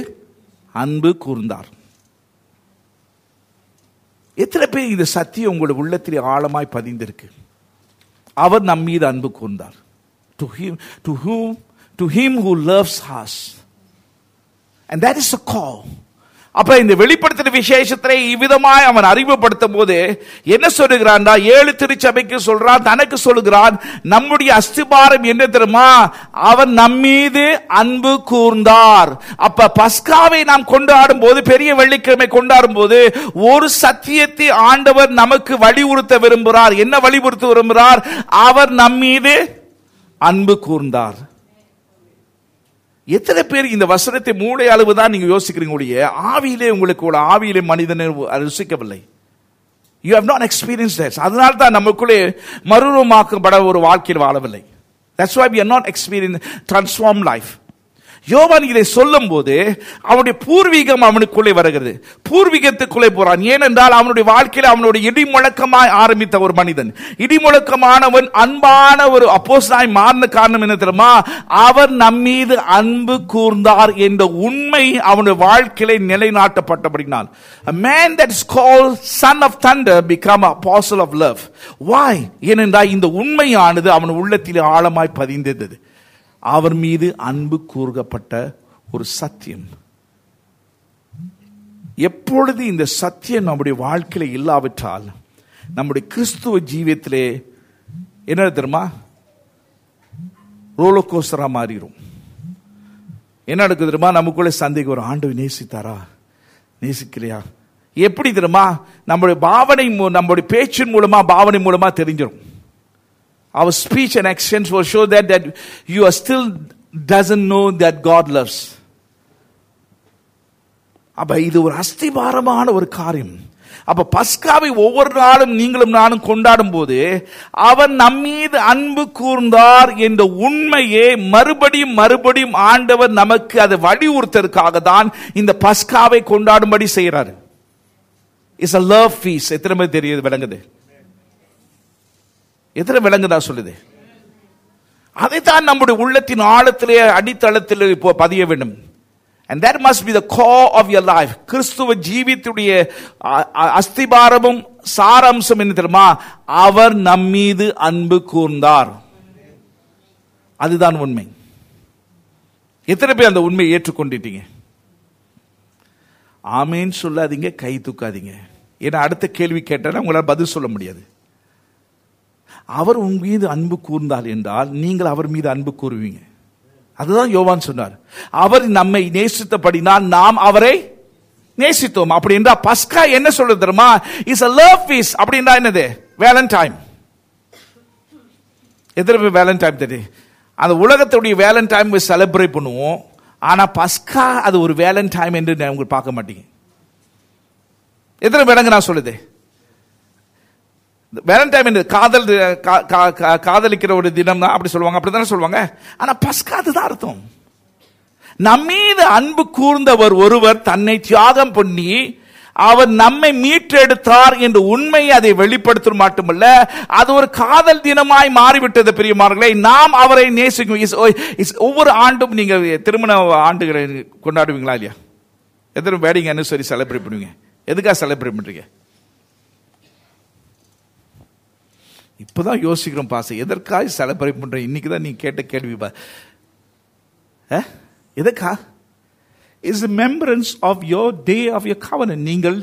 அன்பு கூர்ந்தார். எத்தனை பேர் இந்த சத்தியம் உங்களுடைய உள்ளத்தில் ஆழமாய் பதிந்திருக்கு? அவர் நம் மீது அன்பு கூர்ந்தார். To him to whom to him who loves has and that is a call அப்ப இந்த வெளிப்படுத்தின விசேஷத்தை இவ்விதமாய் அவன் அறிமுகப்படுத்தும் போது என்ன சொல்லுகிறான் ஏழு திருச்சபைக்கு சொல்றான் தனக்கு சொல்லுகிறான் நம்முடைய அஸ்திபாரம் என்ன தெரியுமா? அவன் நம்மீது அன்பு கூர்ந்தார். அப்ப பஸ்காவை நாம் கொண்டாடும் போது பெரிய வெள்ளிக்கிழமை கொண்டாடும் போது ஒரு சத்தியத்தை ஆண்டவர் நமக்கு வலியுறுத்த விரும்புகிறார். என்ன வலியுறுத்த விரும்புகிறார்? அவர் நம்மீது அன்பு கூர்ந்தார். எத்தனை பேர் இந்த வசனத்தை மூளை அளவு தான் நீங்க யோசிக்கிறீங்க ஒழிய ஆவியிலே உங்களுக்கு ஒரு ஆவியிலே மனிதனை ருசிக்கவில்லை. You have not experience that's அதனால தான் நமக்குள்ளே மறுரூபமாக்கப்பட ஒரு வாழ்க்கையில் வாழவில்லை. That's why we are not experience transform life யோவான் இதை சொல்லும் போது அவனுடைய பூர்வீகம் அவனுக்குள்ளே வருகிறது. பூர்வீகத்துக்குள்ளே போறான். ஏனென்றால் அவனுடைய வாழ்க்கையில் அவனுடைய இடிமுழக்கமாய் ஆரம்பித்த ஒரு மனிதன். இடிமுழக்கமானவன் அன்பான ஒரு அப்போஸ்தாய் மாறின காரணம் என்ன தெரியுமா? அவர் நம்மீது அன்பு கூர்ந்தார் என்ற உண்மை அவனுடைய வாழ்க்கையில நிலைநாட்டப்பட்டபடினால். A man that is called son of thunder become apostle of love. Why? ஏனென்றால் இந்த உண்மையானது அவன் உள்ளத்தில் ஆழமாய் பதிந்தது. அவர் மீது அன்பு கூறுகப்பட்ட ஒரு சத்தியம். எப்பொழுது இந்த சத்தியம் நம்முடைய வாழ்க்கையில இல்லாவிட்டால் நம்முடைய கிறிஸ்துவ ஜீவியத்திலே என்ன தெரியுமா? ரோலோகோஸ்டரா மாறிடும் என்ன நடக்குது தெரியுமா? நமக்குள்ளே சந்தேகம் ஒரு ஆண்டு நேசித்தாரா? நேசிக்கலையா? எப்படி தெரியுமா? நம்முடைய பாவனை மூ- நம்முடைய பேச்சின் மூலமா பாவனை மூலமா தெரிஞ்சிடும் Our speech and actions will show that, that you are still doesn't know that God loves. அப்ப இது ஒரு அஸ்திபாரமான ஒரு காரியம். அப்ப பஸ்காவை ஒவ்வொரு நாளும் நீங்களும் நானும் கொண்டாடும் போது அவர் நம்மீது அன்பு கூர்ந்தார் என்ற உண்மையை மறுபடியும் மறுபடியும் ஆண்டவர் நமக்கு அதை வலியுறுத்தற்காக தான் இந்த பஸ்காவை கொண்டாடும்படி செய்கிறாரு. இஸ் அ லவ் ஃபீஸ் எத்தனை பேர் தெரியுது விளங்குது? எதிர விலங்குதா சொல்லுது? அதைத்தான் நம்முடைய உள்ளத்தின் ஆழத்திலே அடித்தளத்தில் இப்போ பதிய வேண்டும். And that must be the go of your life கிறிஸ்துவ ஜீவித்துடைய அ- அஸ்திபாரமும் சாராம்சம் என்ன தெரியுமா? அவர் நம்மீது அன்பு கூர்ந்தார். அதுதான் உண்மை. எத்தனை பேர் அந்த உண்மையை ஏற்றுக்கொண்டிட்டீங்க? ஆமேன்னு சொல்லாதீங்க கை தூக்காதீங்க. ஏன்னா அடுத்த கேள்வி கேட்டால் உங்களால் பதில் சொல்ல முடியாது. அவர் உன் மீது அன்பு கூர்ந்தார் என்றால் நீங்கள் அவர் மீது அன்பு கூறுவீங்க. அதுதான் யோவான் சொன்னார். அவர் நம்மை நேசித்தபடினால் நாம் அவரை நேசித்தோம். அப்படி என்றால் பஸ்கா என்ன சொல்றது தெரியுமா? இஸ் அ லவ் பீஸ் அப்படின்னா என்னது? வேலண்டைன் எத்தனை பேர் வேலண்டைன் தெரியும் அந்த உலகத்துடைய வேலண்டைன் செலிப்ரேட் பண்ணுவோம். ஆனா பஸ்கா அது ஒரு வேலண்டைன் என்று உங்களுக்கு பார்க்க மாட்டீங்க எத்தனை பேரங்க நான் சொல்லுது. வேலண்டைன் காதல் கா- கா- காதலிக்கிற ஒரு தினம் தான் அப்படி சொல்லுவாங்க அப்படி தானே சொல்லுவாங்க? ஆனால் பஸ்கா அதுதான் அர்த்தம். நம்மீது அன்பு கூர்ந்தவர் ஒருவர் தன்னை தியாகம் பண்ணி அவர் நம்மை மீட்டெடுத்தார் என்ற உண்மையை அதை வெளிப்படுத்தும் மட்டுமல்ல அது ஒரு காதல் தினமாய் மாறிவிட்டது பிரியமார்களே. நாம் அவரை நேசிக்கும். Oh, ஒவ்வொரு ஆண்டும் நீங்க திருமண ஆண்டுகளை கொண்டாடுவீங்களா இல்லையா? எத்தனை வேடிங் அனுசரி செலிப்ரேட் பண்ணுவீங்க? எதுக்காக செலிப்ரேட் பண்றீங்க? இப்போ தான் யோசிக்கிறோம் பாச. எதற்காக செலப்ரேட் பண்ணுறேன் இன்னைக்கு தான் நீ கேட்ட கேள்வி பா எதற்கா? Is is remembrance of your day of your கவன நீங்கள்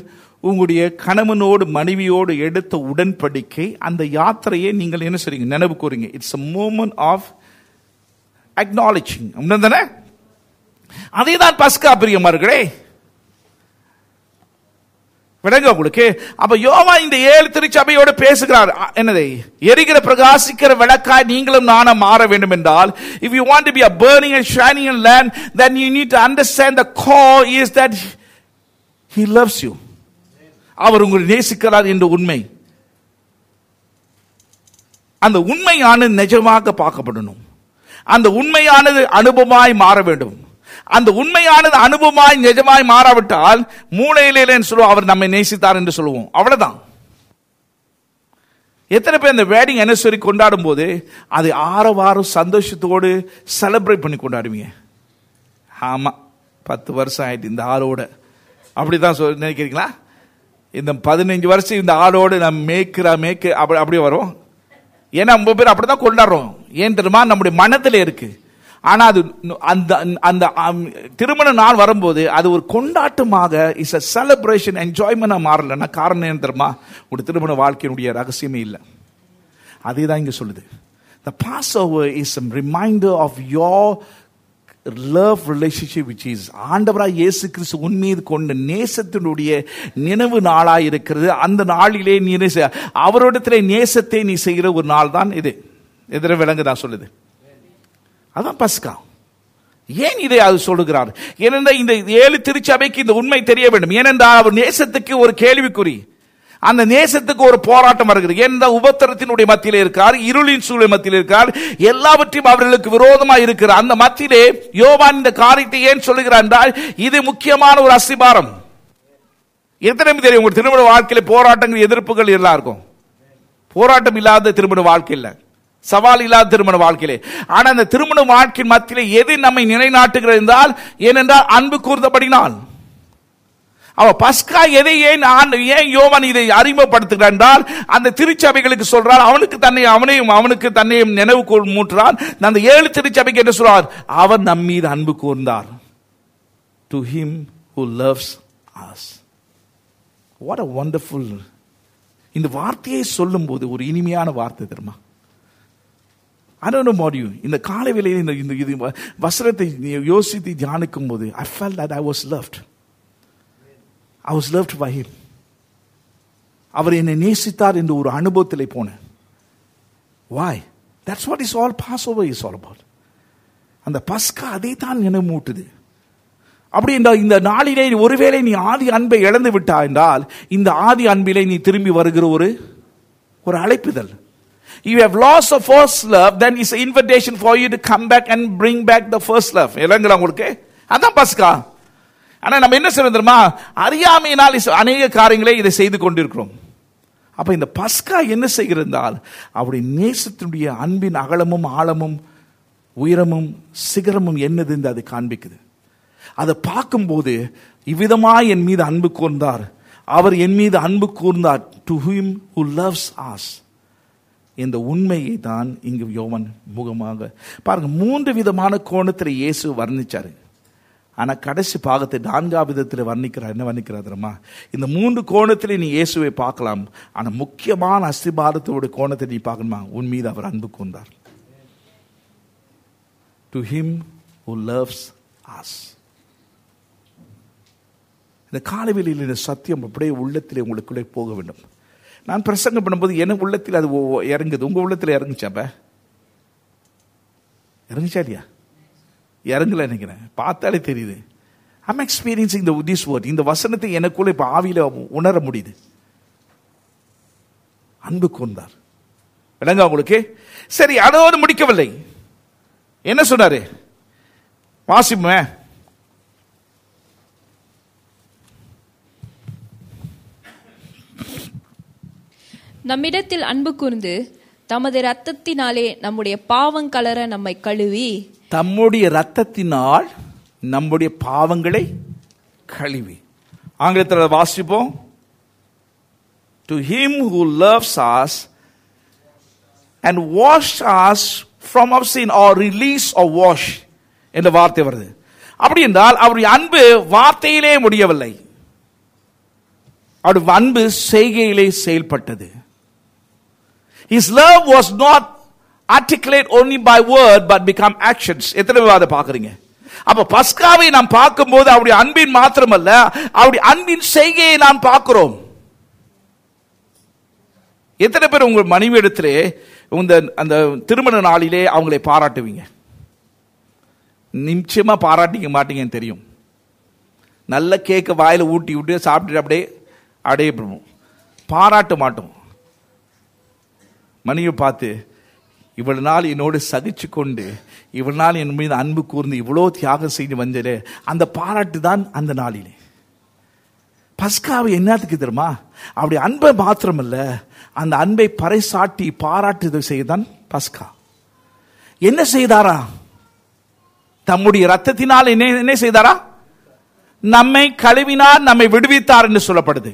உங்களுடைய கணவனோடு மனைவியோடு எடுத்த உடன்படிக்கை அந்த யாத்திரையை நீங்கள் என்ன செய்றீங்க? நினைவு கூறீங்க. It's a moment of acknowledging தானே அதே தான் பஸ்கா பிரியமார்களே. விளங்க உங்களுக்கு அப்ப யோவா இந்த ஏழு திருச்சபையோடு பேசுகிறார். அ, என்னது? எரிகிற பிரகாசிக்கிற விளக்காய் நீங்களும் நானும் மாற வேண்டும் என்றால் if you want to be a burning and shining and land then you need to understand the go is that he loves you அவர் உங்களை நேசிக்கிறார் என்ற உண்மை. அந்த உண்மையானது நிஜமாக பார்க்கப்படணும். அந்த உண்மையானது அனுபவமாய் மாற வேண்டும். அந்த உண்மையானது அனுபவமாய் நிஜமாய் மாறாவிட்டால் மூளையிலே சொல்லுவோம் அவர் நம்மை நேசித்தார் என்று சொல்லுவோம். அவ்வளவுதான். எத்தனை பேர் இந்த வேடிங் அனிவர்சரி கொண்டாடும் போது அதை ஆரவாரம் சந்தோஷத்தோடு செலிப்ரேட் பண்ணி கொண்டாடுவீங்க? ஆமா பத்து வருஷம் ஆயிட்டு இந்த ஆளோட. அப்படிதான் சொல் நினைக்கிறீங்களா? இந்த பதினஞ்சு வருஷம் இந்த ஆளோடு நம்ம மேய்க்கிற மேய்க்கு அப்படி அப்படியே வரும். ஏன்னா ரொம்ப பேர் அப்படிதான் கொண்டாடுறோம். ஏன் தெரியுமா? நம்முடைய மனத்துல இருக்குது ஆனால் அது அந்த அந்த திருமண நாள் வரும்போது அது ஒரு கொண்டாட்டமாக இஸ் அ செலிப்ரேஷன் என்ஜாய்மெண்ட்டாக மாறலைன்னா காரணம் என்ன தெரியுமா? ஒரு திருமண வாழ்க்கையினுடைய ரகசியமே இல்லை. அதே தான் இங்கே சொல்லுது. Pass over is a reminder of your love relationship which is ஆண்டவராக இயேசு கிறிஸ்து உன் மீது கொண்ட நேசத்தினுடைய நினைவு நாளாக இருக்கிறது. அந்த நாளிலே நீ என்ன அவரிடத்திலே நேசத்தை நீ செய்கிற ஒரு நாள் தான் இது. எதிர விலங்குதா சொல்லுது. அதான் பஸ்கா. ஏன் இதை அது சொல்லுகிறார்? ஏனென்றால் இந்த ஏழு திருச்சபைக்கு இந்த உண்மை தெரிய வேண்டும். ஏனென்றால் அவர் நேசத்துக்கு ஒரு கேள்விக்குறி. அந்த நேசத்துக்கு ஒரு போராட்டம் வருகிறது. எந்த உபத்திரத்தினுடைய மத்தியில் இருக்கார் இருளின் சூழல் மத்தியில் இருக்கார் எல்லாவற்றையும் அவர்களுக்கு விரோதமாக இருக்கிறார். அந்த மத்தியிலே யோவான் இந்த காரியத்தை ஏன் சொல்லுகிறார் என்றால் இது முக்கியமான ஒரு அஸ்திபாரம். எத்தனை தெரியும்? உங்கள் திருமண வாழ்க்கையில் போராட்டங்கள் எதிர்ப்புகள் எல்லாம் இருக்கும் போராட்டம் இல்லாத திருமண வாழ்க்கை இல்லை சவால் இல்லாத திருமண வாழ்க்கையிலே. ஆனா அந்த திருமண வாழ்க்கையின் மத்தியிலே எது நம்மை நிலைநாட்டுகிறது என்றால் ஏனென்றால் அன்பு கூர்ந்தபடினால். அவ பஸ்கா எதை ஏன் ஆண்டு- ஏன் யோவான் இதை அறிமுகப்படுத்துகிறான் என்றால் அந்த திருச்சபைகளுக்கு சொல்றார் அவனுக்கு தன்னை அவனையும் அவனுக்கு தன்னையும் நினைவு கூர் அந்த ஏழு திருச்சபைக்கு என்ன சொல்றார்? அவர் நம் மீது அன்பு கூர்ந்தார். To him who loves us what a wonderful இந்த வார்த்தையை சொல்லும்போது ஒரு இனிமையான வார்த்தை தெரியுமா? I don't know about you. இந்த காலை வேலையில் இந்த இந்த இது வசனத்தை நீ யோசித்து தியானிக்கும் போது I felt that I was loved I was loved by him அவர் என்னை நேசித்தார் என்ற ஒரு அனுபவத்தில் போனேன். Why that's what is all Passover is all about அந்த பஸ்கா அதை தான் நினைவூட்டுது. அப்படி என்றால் இந்த நாளிலே ஒருவேளை நீ ஆதி அன்பை இழந்து விட்டா என்றால் இந்த ஆதி அன்பிலே நீ திரும்பி வருகிற ஒரு ஒரு அழைப்புதல் you have lost the first love then it's an invitation for you to come back and bring back the first love. இல்லைங்களா உங்களுக்கு அதான் பஸ்கா ஆனா நம்ம என்ன சொல்ல தெரியுமா அறியாமையினால் அநேக காரியங்களை இதை செய்து கொண்டிருக்கிறோம் அப்ப இந்த பஸ்கா என்ன செய்கிறதால் அவருடைய நேசத்தினுடைய அன்பின் அகலமும் ஆழமும் உயரமும் சிகரமும் என்னது என்று அது காண்பிக்குது அதை பார்க்கும்போது இவ்விதமாய் என் மீது அன்பு கூர்ந்தார் அவர் என் மீது அன்பு கூர்ந்தார் to him who loves us இந்த உண்மையை தான் இங்கு யோவன் முகமாக பாருங்க மூன்று விதமான கோணத்தில் இயேசு வர்ணிச்சாரு. ஆனால் கடைசி பாகத்தை நான்காம் விதத்தில் வர்ணிக்கிறார் என்ன வர்ணிக்கிறார் தெரியுமா? இந்த மூன்று கோணத்தில் நீ இயேசுவை பார்க்கலாம். ஆனால் முக்கியமான அஸ்திபாரத்தோட கோணத்தை நீ பார்க்கணுமா? உன் மீது அவர் அன்பு கொண்டார் to him who loves us இந்த காலவெளியில் இந்த சத்தியம் அப்படியே உள்ளத்திலே உங்களுக்குள்ளே போக வேண்டும். நான் பிரசங்கம் பண்ணும்போது எனக்கு உள்ளத்தில் அது இறங்குது. உங்கள் உள்ளத்தில் இறங்குச்சா அப்ப? இறங்குச்சா இல்லையா? இறங்கலை நினைக்கிறேன். பார்த்தாலே தெரியுது. I'm experiencing the this word இந்த வசனத்தை எனக்குள்ள இப்போ ஆவியில் உணர முடியுது. அன்பு கூர்ந்தார் விளங்க உங்களுக்கு? சரி அதோடு முடிக்கவில்லை. என்ன சொன்னாரு? வாசிப்பேன் நம்மிடத்தில் அன்பு கூர்ந்து தமது இரத்தத்தினாலே நம்முடைய பாவங்கலர நம்மை கழுவி தம்முடைய ரத்தத்தினால் நம்முடைய பாவங்களை கழுவி. ஆங்கிலத்தில் வாசிப்போம். To him who loves us and wash us from our sin or release or wash என்ற வார்த்தை வருது. அப்படி என்றால் அவருடைய அன்பு வார்த்தையிலே முடியவில்லை. அவருடைய அன்பு செய்கையிலே செயல்பட்டது. His love was not articulate only by word but become actions. எத்தனை பேர் அதை பார்க்குறீங்க? அப்ப பஸ்காவை நாம் பார்க்கும்போது அவருடைய அன்பின் மாத்திரமல்ல அவருடைய அன்பின் செய்கையை நாம் பார்க்கிறோம். எத்தனை பேர் உங்கள் மனைவி இடத்துல இந்த அந்த திருமண நாளிலே அவங்களை பாராட்டுவீங்க? நிச்சயமா பாராட்டிக்க மாட்டீங்கன்னு தெரியும். நல்ல கேக்கை வாயில ஊட்டி விட்டு சாப்பிட்டுட்டு அப்படியே அப்படியே பாராட்ட மாட்டோம். மணியை பார்த்து இவ்வளவு நாள் என்னோடு சகிச்சு கொண்டு இவ்வளவு நாள் என் மீது அன்பு கூர்ந்து இவ்வளோ தியாகம் செய்து வந்தது. அந்த பாராட்டு தான் அந்த நாளிலே. பஸ்காவை என்னத்துக்கு தெரியுமா? அப்படி அன்பை மாத்திரமல்ல அந்த அன்பை பறைசாட்டி பாராட்டுதல் செய்தான் பஸ்கா. என்ன செய்தாரா? தம்முடைய ரத்தத்தினால் என்ன என்ன செய்தாரா? நம்மை கழுவினார் நம்மை விடுவித்தார் என்று சொல்லப்படுது.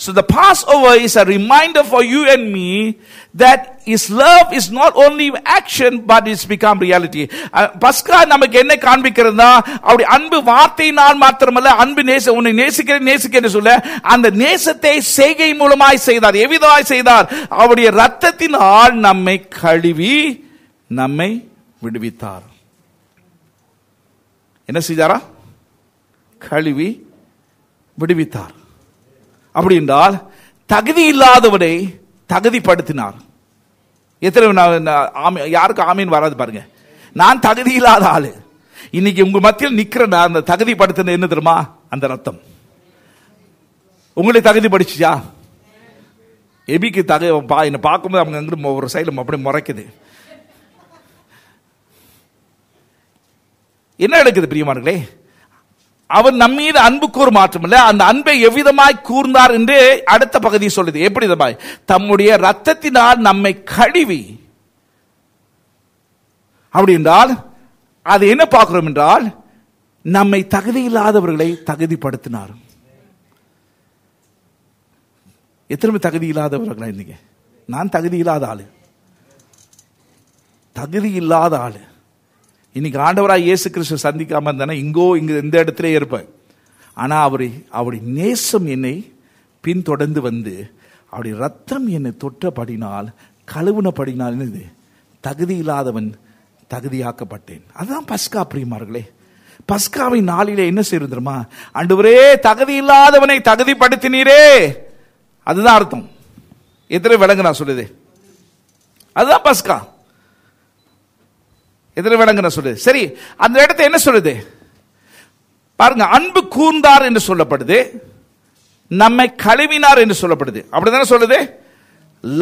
So the Passover is a reminder for you and me that His love is not only action but it's become reality. Uh, பஸ்கா நமக்கு என்ன காண்பிக்கிறதா அவருடைய அன்பு வார்த்தையினால் மாத்திரமல்ல அன்பு நேச உன்னை நேசிக்கிறேன் நேசிக்கிறேன் சொல்ல அந்த நேசத்தை செய்கை மூலமாய் செய்தார் எவ்விதமாய் செய்தார்? அவருடைய ரத்தத்தினால் நம்மை கழுவி நம்மை விடுவித்தார். என்ன செய்தாரா? கழுவி விடுவித்தார். அப்படி என்றால் தகுதி இல்லாதவனை தகுதிப்படுத்தினார். எத்தனை நான் யாருக்கு ஆமீன் வராது பாருங்க. நான் தகுதி இல்லாத ஆளு. இன்னைக்கு உங்க மத்தியில் நிக்கிற நான் அந்த தகுதிப்படுத்தின என்ன தெரியுமா? அந்த ரத்தம். உங்களை தகுதி படிச்சியா எபிக்கு தகு பா என்னை பார்க்கும்போது அவங்க அங்கிருந்து ஒரு சைடில் அப்படியே முறைக்குது. என்ன நடக்குது பிரியமானங்களே அவர் நம்மீது அன்பு கூறு மாற்றமில்ல. அந்த அன்பை எவ்விதமாய் கூர்ந்தார் என்று அடுத்த பகுதி சொல்லுது. எப்படி விதமாய் தம்முடைய ரத்தத்தினால் நம்மை கழுவி. அப்படி என்றால் அது என்ன பார்க்கிறோம் என்றால் நம்மை தகுதி இல்லாதவர்களை தகுதிப்படுத்தினார். எத்தனை தகுதி இல்லாதவர்களா இருந்தீங்க நான் தகுதி இல்லாத ஆளு. தகுதி இல்லாத ஆளு. இன்னைக்கு ஆண்டவராக இயேசு கிறிஸ்து சந்திக்காம இருந்தானே இங்கோ இங்க இந்த இடத்துல இருப்பேன். ஆனால் அவரை அவருடைய நேசம் என்னை பின்தொடர்ந்து வந்து அவருடைய ரத்தம் என்னை தொட்டபடினால் கழுவுனப்படினால் என்னது? தகுதி இல்லாதவன் தகுதியாக்கப்பட்டேன். அதுதான் பஸ்கா பிரியமார்களே. பஸ்காவின் நாளிலே என்ன செய்யும் அண்டுவரே தகுதி இல்லாதவனை தகுதிப்படுத்தினீரே. அதுதான் அர்த்தம். எத்தனை விலங்கு நான் சொல்லுது? அதுதான் பஸ்கா. எதிர விளங்குன சொல்லுது. சரி அந்த இடத்த என்ன சொல்லுது? பாருங்க அன்பு கூர்ந்தார் என்று சொல்லப்படுது நம்மை கழுவினார் என்று சொல்லப்படுது. அப்படிதானே சொல்லுது?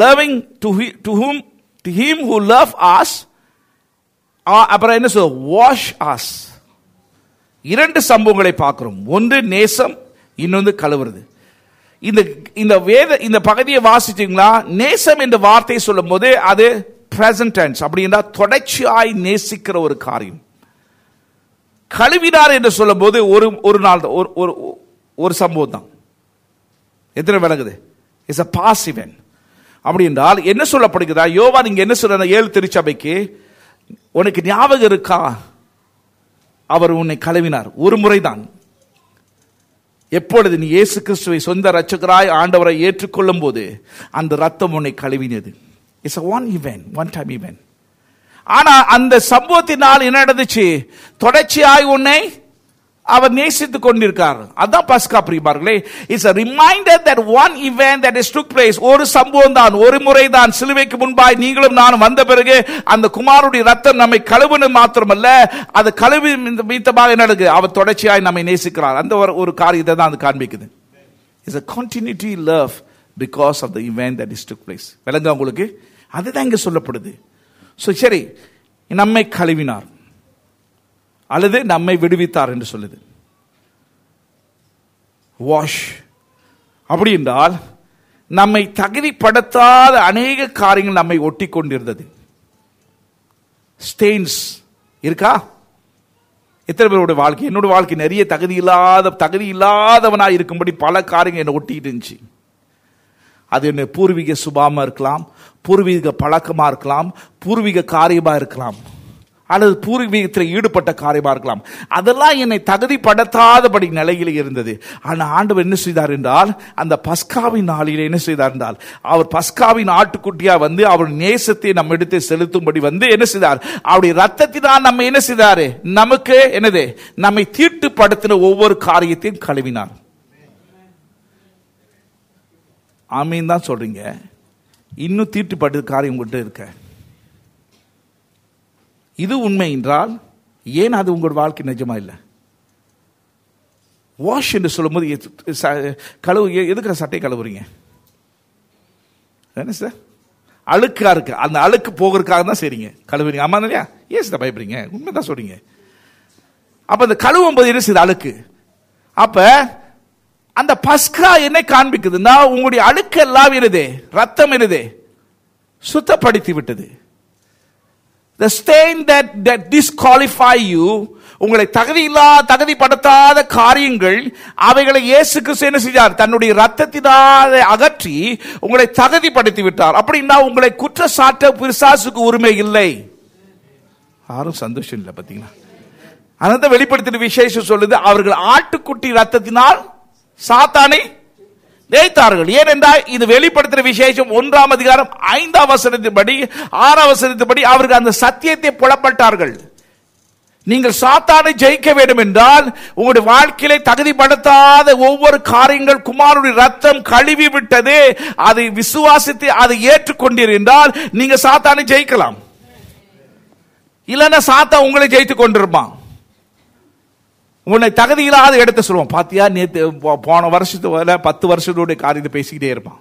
Loving to to whom to him who love us அப்புறம் என்ன சொல்ல வாஷ் ஆஸ் இரண்டு சம்பவங்களை பார்க்கிறோம். ஒன்று நேசம் இன்னொன்று கழுவுறது. இந்த இந்த வேத இந்த பகுதியை வாசிச்சீங்களா? நேசம் என்ற வார்த்தையை சொல்லும்போது அது present tense அப்படின்னா தொடர்ச்சியாய் நேசிக்கிற ஒரு காரியம். கழுவினார் என்று சொல்லும்போது ஒரு ஒரு நாள் தான், ஒரு ஒரு ஒரு சம்பவம் தான் எத்தனை விளங்குது? இஸ் அ பாசிவன் அப்படி என்றால் என்ன சொல்லப்படுகிறதா? யோவா நீங்க என்ன சொல்ற ஏழு திருச்சபைக்கு உனக்கு ஞாபகம் இருக்கா? அவர் உன்னை கழுவினார். ஒரு முறைதான். எப்பொழுது நீ இயேசு கிறிஸ்துவை சொந்த ரட்சகராய் ஆண்டவரை ஏற்றுக்கொள்ளும் போது அந்த ரத்தம் உன்னை கழுவினது. It's one event one time event ஆனா அந்த சம்பவத்தினால் என்ன நடந்துச்சு? தொடர்ச்சியாய் உன்னை அவர் நேசித்துக் கொண்டிருக்கார். அதான் பஸ்கா பிரிப்பார்களே it's a reminder that one event that is took place ஒரு சம்பவம் தான் ஒரு முறை தான் சிலுவைக்கு முன்பாய் நீங்களும் நானும் வந்த பிறகு அந்த குமாருடைய ரத்தம் நம்மை கழுவுனது மாத்திரமல்ல அது கழுவி மீத்தமாக என்ன நடக்குது? அவர் தொடர்ச்சியாய் நம்மை நேசிக்கிறார். அந்த ஒரு ஒரு காரியத்தை தான் அது காண்பிக்குது. It's a continuity love because of the event that is took place விளங்க உங்களுக்கு? அதுதான் இங்கே சொல்லப்படுது. ஸோ சரி நம்மை கழுவினார். அல்லது நம்மை விடுவித்தார் என்று சொல்லுது. வாஷ் அப்படி என்றால் நம்மை தகுதிப்படுத்தாத அநேக காரியங்கள் நம்மை ஒட்டி கொண்டிருந்தது ஸ்டெயின்ஸ் இருக்கா? எத்தனை பேரோட வாழ்க்கை? என்னோட வாழ்க்கை நிறைய தகுதி இல்லாத தகுதி இல்லாதவனாக இருக்கும்படி பல காரியங்கள் என்னை ஒட்டிக்கிட்டு இருந்துச்சு. அது என்ன பூர்வீக சுபாமா இருக்கலாம். பூர்வீக பழக்கமாக இருக்கலாம் பூர்வீக காரியமாக இருக்கலாம் அல்லது பூர்வீகத்தில் ஈடுபட்ட காரியமாக இருக்கலாம். அதெல்லாம் என்னை தகுதிப்படுத்தாதபடி நிலையில் இருந்தது. ஆனால் ஆண்டவர் என்ன செய்தார் என்றால் அந்த பஸ்காவின் நாளில் என்ன செய்தார் என்றால் அவர் பஸ்காவின் ஆட்டுக்குட்டியாக வந்து அவர் நேசத்தை நம்ம எடுத்து செலுத்தும்படி வந்து என்ன செய்தார்? அவருடைய ரத்தத்தினால் நம்ம என்ன செய்தார்? நமக்கு என்னது? நம்மை தீட்டுப்படுத்தின ஒவ்வொரு காரியத்தையும் கழுவினார். ஆமீன் தான் சொல்றீங்க. இன்னும் தீட்டுப்பட்டு காரியம் உங்கள்கிட்ட இருக்க. இது உண்மை என்றால் ஏன் அது உங்களோட வாழ்க்கை நிஜமா இல்லை? வாஷ் என்று சொல்லும்போது கழுவு எதுக்கு சட்டை கழுவுறீங்க? என்ன சார் அழுக்காக இருக்கு. அந்த அழுக்கு போகிறதுக்காக தான் சரிங்க கழுவுறீங்க. ஆமா இல்லையா? ஏன் சார் பயப்படுறீங்க? உண்மை தான் சொல்றீங்க. அப்போ அந்த கழுவும் போது என்ன செய்யுது? அழுக்கு. அப்போ அந்த பஸ்கா என்ன காண்பிக்குதுன்னா உங்களுடைய அழுக்கு எல்லாம் இருதே ரத்தம் இருதே சுத்தப்படுத்தி விட்டது. The stain that that disqualify you உங்களை தகுதியில்லா தகுதிப்படுத்தாத காரியங்கள் அவைகளை இயேசு கிறிஸ்து என்ன செய்தார் தன்னுடைய ரத்தத்தினால் அகற்றி உங்களை தகுதிப்படுத்தி விட்டார். அப்படின்னா உங்களை குற்றச்சாட்ட பிசாசுக்கு உரிமை இல்லை. யாரும் சந்தோஷம் இல்லை பார்த்தீங்களா அனந்த வெளிப்படுத்தின விசேஷம் சொல்லுது அவர்கள் ஆட்டுக்குட்டி ரத்தத்தினால் சாத்தானை ஜெயித்தார்கள். ஏனென்றால் இது வெளிப்படுத்துகிற விசேஷம் ஒன்றாம் அதிகாரம் ஐந்தாம் வசனத்தின்படி ஆறாம் வசனத்தின்படி அவர்கள் அந்த சத்தியத்தை புலப்பட்டார்கள். நீங்கள் சாத்தானை ஜெயிக்க வேண்டும் என்றால் உங்களுடைய வாழ்க்கையில தகுதிப்படுத்தாத ஒவ்வொரு காரியங்கள் குமாருடைய ரத்தம் கழுவி விட்டது அதை விசுவாசித்து அதை ஏற்றுக்கொண்டிருந்தால் நீங்கள் நீங்க சாத்தானை ஜெயிக்கலாம். இல்லைன்னா சாத்தா உங்களை ஜெயித்துக் கொண்டிருப்பான். உன்னை தகுதி இல்லாத இடத்த சொல்லுவான் பாத்தியா நேற்று போன வருஷத்து வர பத்து வருஷத்துடைய காரியத்தை பேசிக்கிட்டே இருப்பான்.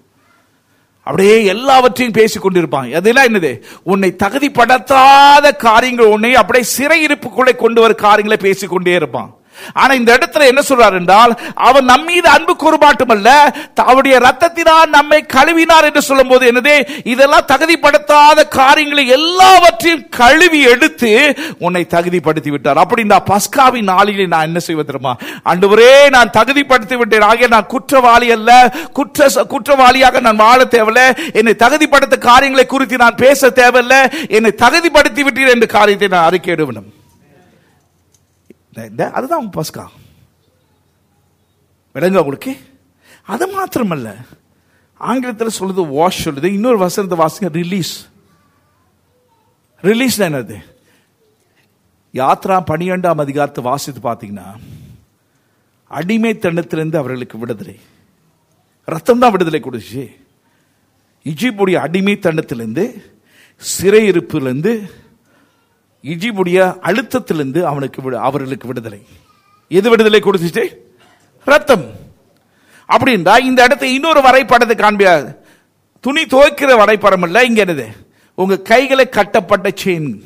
அப்படியே எல்லாவற்றையும் பேசி கொண்டிருப்பான். அதெல்லாம் என்னது? உன்னை தகுதிப்படுத்தாத காரியங்கள் உன்னை அப்படியே சிறையிருப்புக்குள்ளே கொண்டு வர காரியங்களை பேசிக்கொண்டே இருப்பான். ஆனா இந்த இடத்துல என்ன சொல்றார் என்றால் அவன் நம் மீது அன்பு கூறு மட்டுமல்ல அவருடைய ரத்தத்தினால் நம்மை கழுவினார் என்று சொல்லும் போது என்னது? இதெல்லாம் தகுதிப்படுத்தாத காரியங்களை எல்லாவற்றையும் கழுவி எடுத்து உன்னை தகுதிப்படுத்தி விட்டார். அப்படி இந்த பஸ்காவின் நாளிலே நான் என்ன செய்வது தெரியுமா? அன்றுவரே நான் தகுதிப்படுத்தி விட்டேன். ஆகிய நான் குற்றவாளி அல்ல. குற்ற குற்றவாளியாக நான் வாழ தேவையில்ல. என்னை தகுதிப்படுத்த காரியங்களை குறித்து நான் பேச தேவையில்ல. என்னை தகுதிப்படுத்தி விட்டீர் என்ற காரியத்தை நான் அறிக்கையிடுவேன் அதுதான் பஸ்கா. விளங்க உங்களுக்கு? அது மாத்திரமல்ல. ஆங்கிலத்தில் சொல்லுது வாஷ் சொல்லுது. இன்னொரு வசனத்தை வாசிங்க ரிலீஸ் ரிலீஸ் என்னது? யாத்ரா பனிரெண்டாம் அதிகாரத்தை வாசித்து பார்த்தீங்கன்னா அடிமைத்தனத்திலிருந்து அவர்களுக்கு விடுதலை. ரத்தம் தான் விடுதலை கொடுத்துச்சு. இஜிபுடைய அடிமைத்தனத்திலிருந்து சிறையிருப்பிலிருந்து இஜிபுடைய அழுத்தத்திலிருந்து அவனுக்கு விடு- அவர்களுக்கு விடுதலை. எது விடுதலை கொடுத்துச்சு ரத்தம். அப்படின்றா இந்த இடத்தை இன்னொரு வரைபடத்தை காண்பியா? துணி துவைக்கிற வரைபடம் இல்லை இங்க என்னது? உங்க கைகளை கட்டப்பட்ட செயின்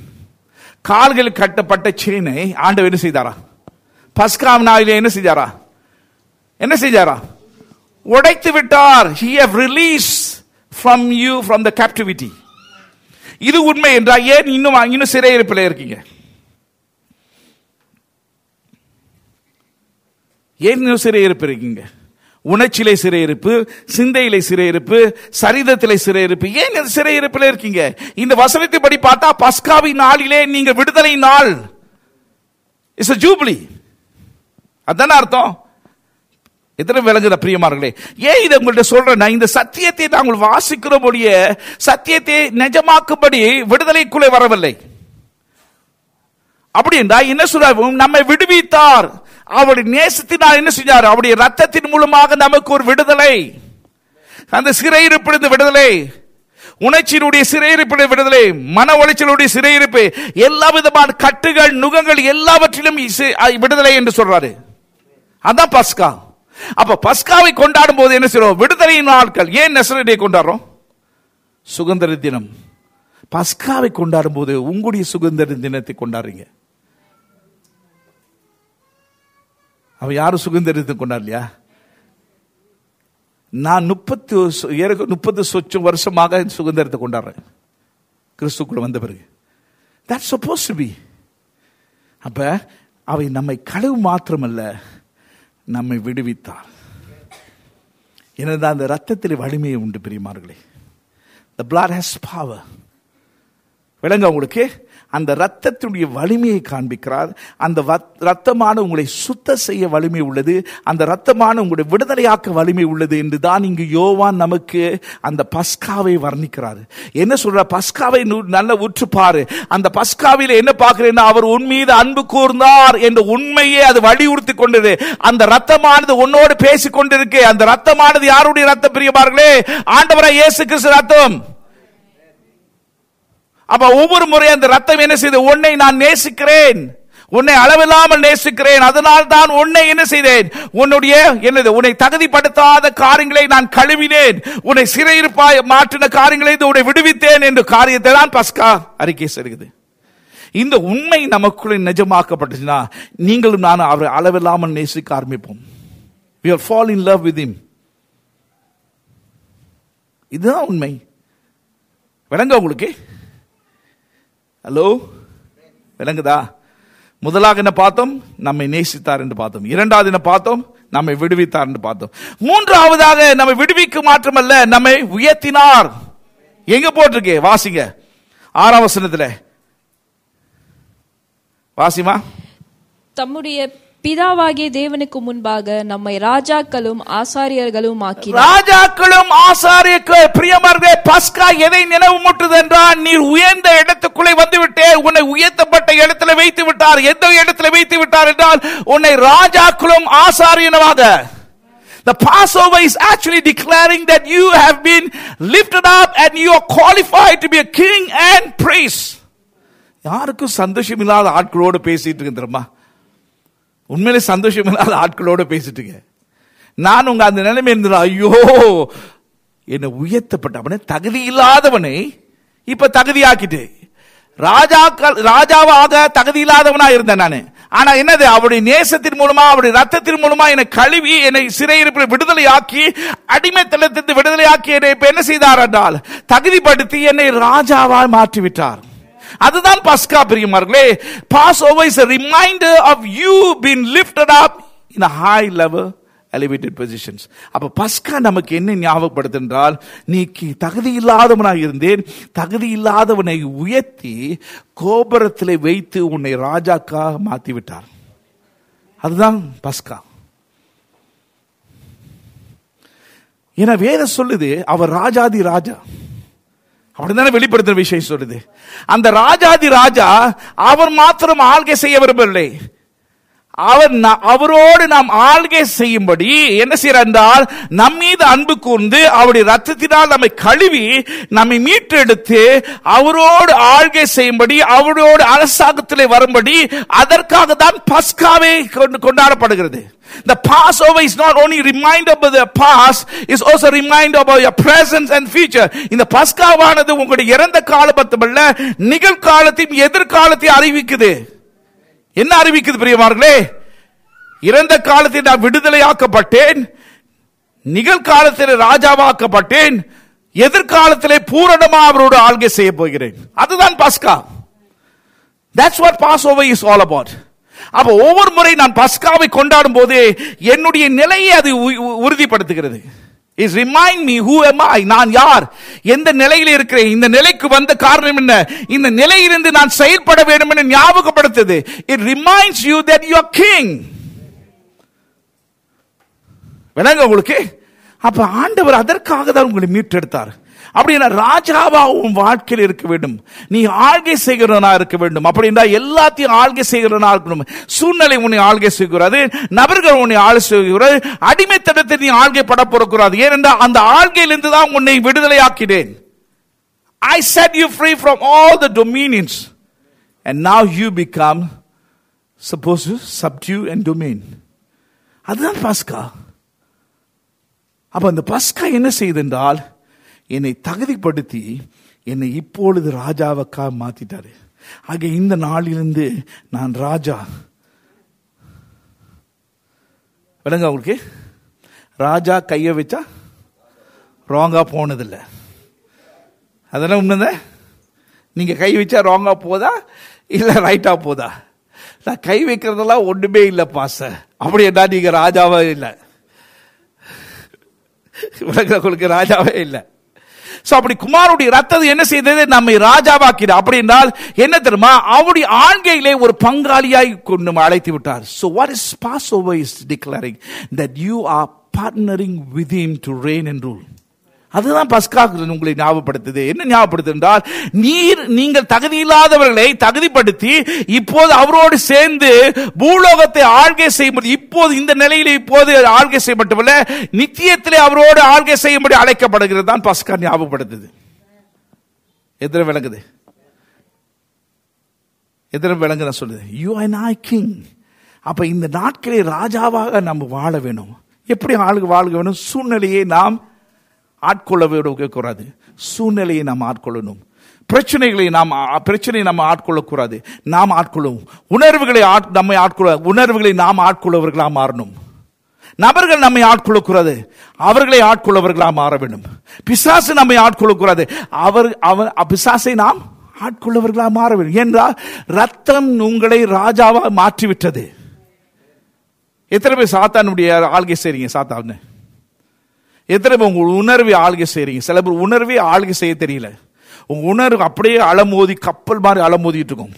கால்கள் கட்டப்பட்ட செயினை ஆண்டவர் என்ன செய்தாரா? பஸ்காம் நாயில என்ன செஞ்சாரா என்ன செஞ்சாரா உடைத்து விட்டார். He have release from you from the captivity இது உண்மை என்றால் ஏன் இன்னும் இன்னும் சிறையிருப்பில் இருக்கீங்க? ஏன் இன்னும் சிறையிருப்பு இருக்கீங்க? உணர்ச்சியிலே சிறையிருப்பு சிந்தையிலே சிறையிருப்பு சரிதத்திலே சிறையிருப்பு ஏன் இந்த சிறையிருப்பில் இருக்கீங்க? இந்த வசனத்தை படி பார்த்தா பஸ்காவின் நாளிலே நீங்க விடுதலை நாள். இட்ஸ் ஜூப்ளி அதான அர்த்தம்? எத்தனை விளங்குத பிரியமார்களே? ஏன் இதை உங்கள்ட்ட சொல்றேன்னா இந்த சத்தியத்தை நாங்கள் வாசிக்கிறபடிய சத்தியத்தை நிஜமாக்கும்படி விடுதலைக்குள்ளே வரவில்லை. அப்படி என்றா என்ன சொல்றாரு? நம்மை விடுவித்தார். அவருடைய நேசத்தினால் என்ன செஞ்சார்? அவருடைய ரத்தத்தின் மூலமாக நமக்கு ஒரு விடுதலை. அந்த சிறையிருப்பிலிருந்து விடுதலை. உணர்ச்சியினுடைய சிறையிருப்பில் விடுதலை. மன உளைச்சலுடைய சிறையிருப்பு. எல்லா விதமான கட்டுகள் நுகங்கள் எல்லாவற்றிலும் விடுதலை என்று சொல்றாரு. அதான் பஸ்கா. அப்ப பஸ்காவை கொண்டாடும் போது என்ன செய்றோம்? விடுதலையின் நாட்கள். ஏன் நெசரடியை கொண்டாடுறோம்? சுதந்திர தினம். பஸ்காவை கொண்டாடும் போது உங்களுடைய சுதந்திர தினத்தை கொண்டாடுறீங்க. அவன் யாரும் சுதந்திரத்தை கொண்டாடலையா? நான் முப்பத்து முப்பது சொச்சம் வருஷமாக சுதந்திரத்தை கொண்டாடுறேன். கிறிஸ்துக்குள்ள வந்த பிறகு. தட் சப்போஸ் டு பி அப்ப அவை நம்மை கழுவு மாத்திரமல்ல. நம்மை விடுவித்தார். எனது அந்த ரத்தத்தில் வலிமையை உண்டு பிரியமார்களே. த பிளாட் ஹேஸ் பாவர் விளங்க உங்களுக்கு. அந்த ரத்தத்தினுடைய வலிமையை காண்பிக்கிறார். அந்த ரத்தமான உங்களை சுத்த செய்ய வலிமை உள்ளது. அந்த ரத்தமான உங்களுடைய விடுதலையாக்க வலிமை உள்ளது என்று தான் இங்கு யோவான் நமக்கு அந்த பஸ்காவை வர்ணிக்கிறார். என்ன சொல்ற பஸ்காவை நல்ல உற்று பாரு. அந்த பஸ்காவில் என்ன பார்க்கிறேன்னா அவர் உன் மீது அன்பு கூர்ந்தார் என்ற உண்மையே அது வலியுறுத்தி கொண்டது. அந்த ரத்தமானது உன்னோடு பேசிக் கொண்டிருக்கு. அந்த ரத்தமானது யாருடைய ரத்தம் பிரியமார்களே? ஆண்டவராய் இயேசு கிறிஸ்து ரத்தம். அப்ப ஒவ்வொரு முறை அந்த ரத்தம் என்ன செய்து? உன்னை நான் நேசிக்கிறேன். உன்னை அளவில்லாமல் நேசிக்கிறேன். அதனால் தான் உன்னை என்ன செய்தேன்? உன்னுடைய என்னது? உன்னை தகுதிப்படுத்தாத காரியங்களை நான் கழுவினேன். உன்னை சிறையிருப்பாய் மாற்றின காரியங்களை உன்னை விடுவித்தேன் என்ற காரியத்தை தான் பஸ்கா அறிக்கை செய்கிறது. இந்த உண்மை நமக்குள்ளே நிஜமாக்கப்பட்டுச்சுன்னா நீங்களும் நானும் அவரை அளவில்லாமல் நேசிக்க ஆரம்பிப்போம். We are fall in love with இதுதான் உண்மை. விளங்க உங்களுக்கு? ஹலோ விளங்குதா? முதலாக என்ன பார்த்தோம்? நம்மை நேசித்தார் என்று பார்த்தோம். இரண்டாவது என்ன பார்த்தோம்? நம்மை விடுவித்தார் என்று பார்த்தோம். மூன்றாவதாக நம்மை விடுவிக்க மாற்றமல்ல நம்மை உயர்த்தினார். எங்க போட்டிருக்கே? வாசிங்க. ஆறாம் வசனத்துல. வாசிமா தம்முடைய பிதாவாகிய தேவனுக்கு முன்பாக நம்மை ராஜாக்களும் ஆசாரியர்களும் ஆக்கி ராஜாக்களும் ஆசாரியக்கு பிரியமர்களே பஸ்கா எதை நினைவு முட்டுது என்றால் நீர் உயர்ந்த இடத்துக்குள்ளே வந்துவிட்டே உன்னை உயர்த்தப்பட்ட இடத்துல வைத்து விட்டார். எந்த இடத்துல வைத்து விட்டார் என்றால் உன்னை ராஜாக்களும் ஆசாரியனமாக The Passover is actually declaring that you have been lifted up and you are qualified to be a king and priest. யாருக்கும் சந்தோஷம் இல்லாத ஆட்களோடு பேசிட்டு இருக்கிறோமா உண்மையிலே சந்தோஷம் இல்லாத ஆட்களோட பேசிட்டுங்க. நான் உங்க அந்த நிலைமை இருந்தது ஐயோ என்னை உயர்த்தப்பட்டவனே தகுதி இல்லாதவனை இப்ப தகுதியாக்கிட்டு ராஜாக்கள் ராஜாவாக தகுதி இல்லாதவனா இருந்தேன் நானு. ஆனா என்னது அவருடைய நேசத்தின் மூலமா அவருடைய ரத்தத்தின் மூலமா என்னை கழுவி என்னை சிறையிருப்பில் விடுதலை ஆக்கி அடிமைத்தளத்திலிருந்து விடுதலை ஆக்கி என்னை இப்ப என்ன செய்தார் என்றால் தகுதிப்படுத்தி என்னை ராஜாவால் மாற்றிவிட்டார். அதுதான் பஸ்கா பிரியமார்களே. Passover is a you been you being lifted up in a high level பஸ்கா நமக்கு என்ன ஞாபகப்படுத்துன்றால் நீ தகுதி இல்லாதவனாக இருந்தேன். தகுதி இல்லாதவனை உயர்த்தி கோபுரத்தில் வைத்து உன்னை ராஜாக்கா மாத்தி விட்டார் அதுதான் பஸ்கா. என வேற சொல்லுது அவர் ராஜாதி ராஜா. அப்படின்னு வெளிப்படுத்துற விஷயம் சொல்லுது? அந்த ராஜாதி ராஜா அவர் மாத்திரம் ஆள்கை செய்ய விரும்பவில்லை. அவர் ந- அவரோடு நாம் ஆள்கை செய்யும்படி என்ன செய்யறார் என்றால் நம் மீது அன்பு கூர்ந்து அவருடைய ரத்தத்தினால் நம்மை கழுவி நம்மை மீட்டெடுத்து அவரோடு ஆள்கை செய்யும்படி அவரோடு அரசாங்கத்திலே வரும்படி அதற்காக தான் பஸ்காவே கொண்டு- கொண்டாடப்படுகிறது The Passover is not only reminder of the past, it's also reminder about your presence and future. இந்த பஸ்காவானது உங்களுடைய இறந்த காலம் மட்டுமல்ல நிகழ்காலத்தையும் எதிர்காலத்தையும் அறிவிக்குது என்ன அறிவிக்குது பிரியமார்களே? இறந்த காலத்தில் நான் விடுதலையாக்கப்பட்டேன். நிகழ்காலத்தில் ராஜாவாக்கப்பட்டேன். எதிர்காலத்திலே பூரணமா அவரோடு ஆள்கை செய்ய போகிறேன். அதுதான் பஸ்கா. What Passover is all about அப்ப ஒவ்வொரு முறை நான் பஸ்காவை கொண்டாடும் போது என்னுடைய நிலையை அது உ- உ- உறுதிப்படுத்துகிறது. Is remind me who am I நான் யார்? எந்த நிலையில் இருக்கிறேன்? இந்த நிலைக்கு வந்த காரணம் என்ன? இந்த நிலையிலிருந்து நான் செயல்பட வேண்டும் என்று ஞாபகப்படுத்துது. It reminds you that you are king விளங்க உங்களுக்கு? அப்ப ஆண்டவர் அதற்காக தான் உங்களை மீட்டெடுத்தார். அப்படின்னா ராஜாவா உன் வாழ்க்கையில் இருக்க வேண்டும். நீ ஆள்கை செய்கிறவனா இருக்க வேண்டும். அப்படின்னா எல்லாத்தையும் ஆள்கை செய்கிறவனா இருக்கணும் சூழ்நிலை உன்னை ஆள்கை செய்கிறது நபர்கள் உன்னை ஆள் செய்கிறது அடிமைத்தனத்தை நீ ஆள்கை பட போறக்கூடாது. ஏனென்றால் அந்த ஆள்கையிலிருந்து தான் உன்னை விடுதலையாக்கினேன். I set you free from all the dominions and now you become suppose to subdue and domain அதுதான் பாஸ்கா. அப்ப அந்த பஸ்கா என்ன செய்யுது என்றால் என்னை தகுதிப்படுத்தி என்னை இப்பொழுது ராஜாவுக்கா மாத்திட்டாரு. ஆக இந்த நாளிலிருந்து நான் ராஜா. விளங்க உங்களுக்கு. ராஜா கையை வச்சா ராங்கா போனதில்லை. அதெல்லாம் உண்மைதான்? நீங்க கை வச்சா ராங்கா போதா? இல்ல ரைட்டா போதா? நான் கை வைக்கிறதெல்லாம் ஒண்ணுமே இல்லை பாச அப்படி என்ன நீங்க ராஜாவே இல்லை. உங்களுக்கு ராஜாவே இல்லை. சோ அப்படி குமாருடைய ரத்தம் என்ன செய்தது? நம்மை ராஜாவாக்கிது அப்படி என்றால் என்ன தெரியுமா? அவருடைய ஆண்கையிலே ஒரு பங்காளியாய் கொண்டு அழைத்து விட்டார். So what is Passover is declaring that you are partnering with him to reign and rule அதுதான் பஸ்கா உங்களை ஞாபகப்படுத்துது. என்ன ஞாபகப்படுத்து என்றால் நீர் நீங்கள் தகுதி இல்லாதவர்களை தகுதிப்படுத்தி இப்போது அவரோடு சேர்ந்து பூலோகத்தை ஆழ்கை செய்யும்படி இப்போது இந்த நிலையில் இப்போது ஆழ்கை செய்யப்பட்டவில்லை நித்தியத்திலே அவரோடு ஆழ்கை செய்யும்படி அழைக்கப்படுகிறது தான் பஸ்கா ஞாபகப்படுத்துது. எதிர விளங்குது? எதிர விளங்குதான் சொல்லுது? யூ ஐ நாய் கிங் அப்ப இந்த நாட்களே ராஜாவாக நம்ம வாழ வேணும். எப்படி ஆளுக வாழ்க வேணும்? சூழ்நிலையை நாம் ஆட்கொள்ள கூடாது சூழ்நிலையை நாம் ஆட்கொள்ளணும். பிரச்சனைகளை நாம் பிரச்சனையை நம்ம ஆட்கொள்ளக்கூடாது. நாம் ஆட்கொள்ளும் உணர்வுகளை நம்மை ஆட்கொள்ள உணர்வுகளை நாம் ஆட்கொள்ளவர்களாக மாறணும். நபர்கள் நம்மை ஆட்கொள்ளக்கூடாது. அவர்களை ஆட்கொள்ளவர்களாக மாற வேண்டும். பிசாசு நம்மை ஆட்கொள்ளக்கூடாது. அவர் அவர் பிசாசை நாம் ஆட்கொள்ளவர்களாக மாற வேண்டும். என்றால் ரத்தம் உங்களை ராஜாவாக மாற்றிவிட்டது. எத்தனை பேர் சாத்தானுடைய ஆள்கை செய்றீங்க சாத்தான்னு? எத்தனை பேர் உங்கள் உணர்வை ஆள்கை செய்கிறீங்க சில பேர் உணர்வே ஆள்கை செய்ய தெரியல. உங்கள் உணர்வு அப்படியே அலமோதி கப்பல் மாதிரி அலமோதிட்டு இருக்கும்.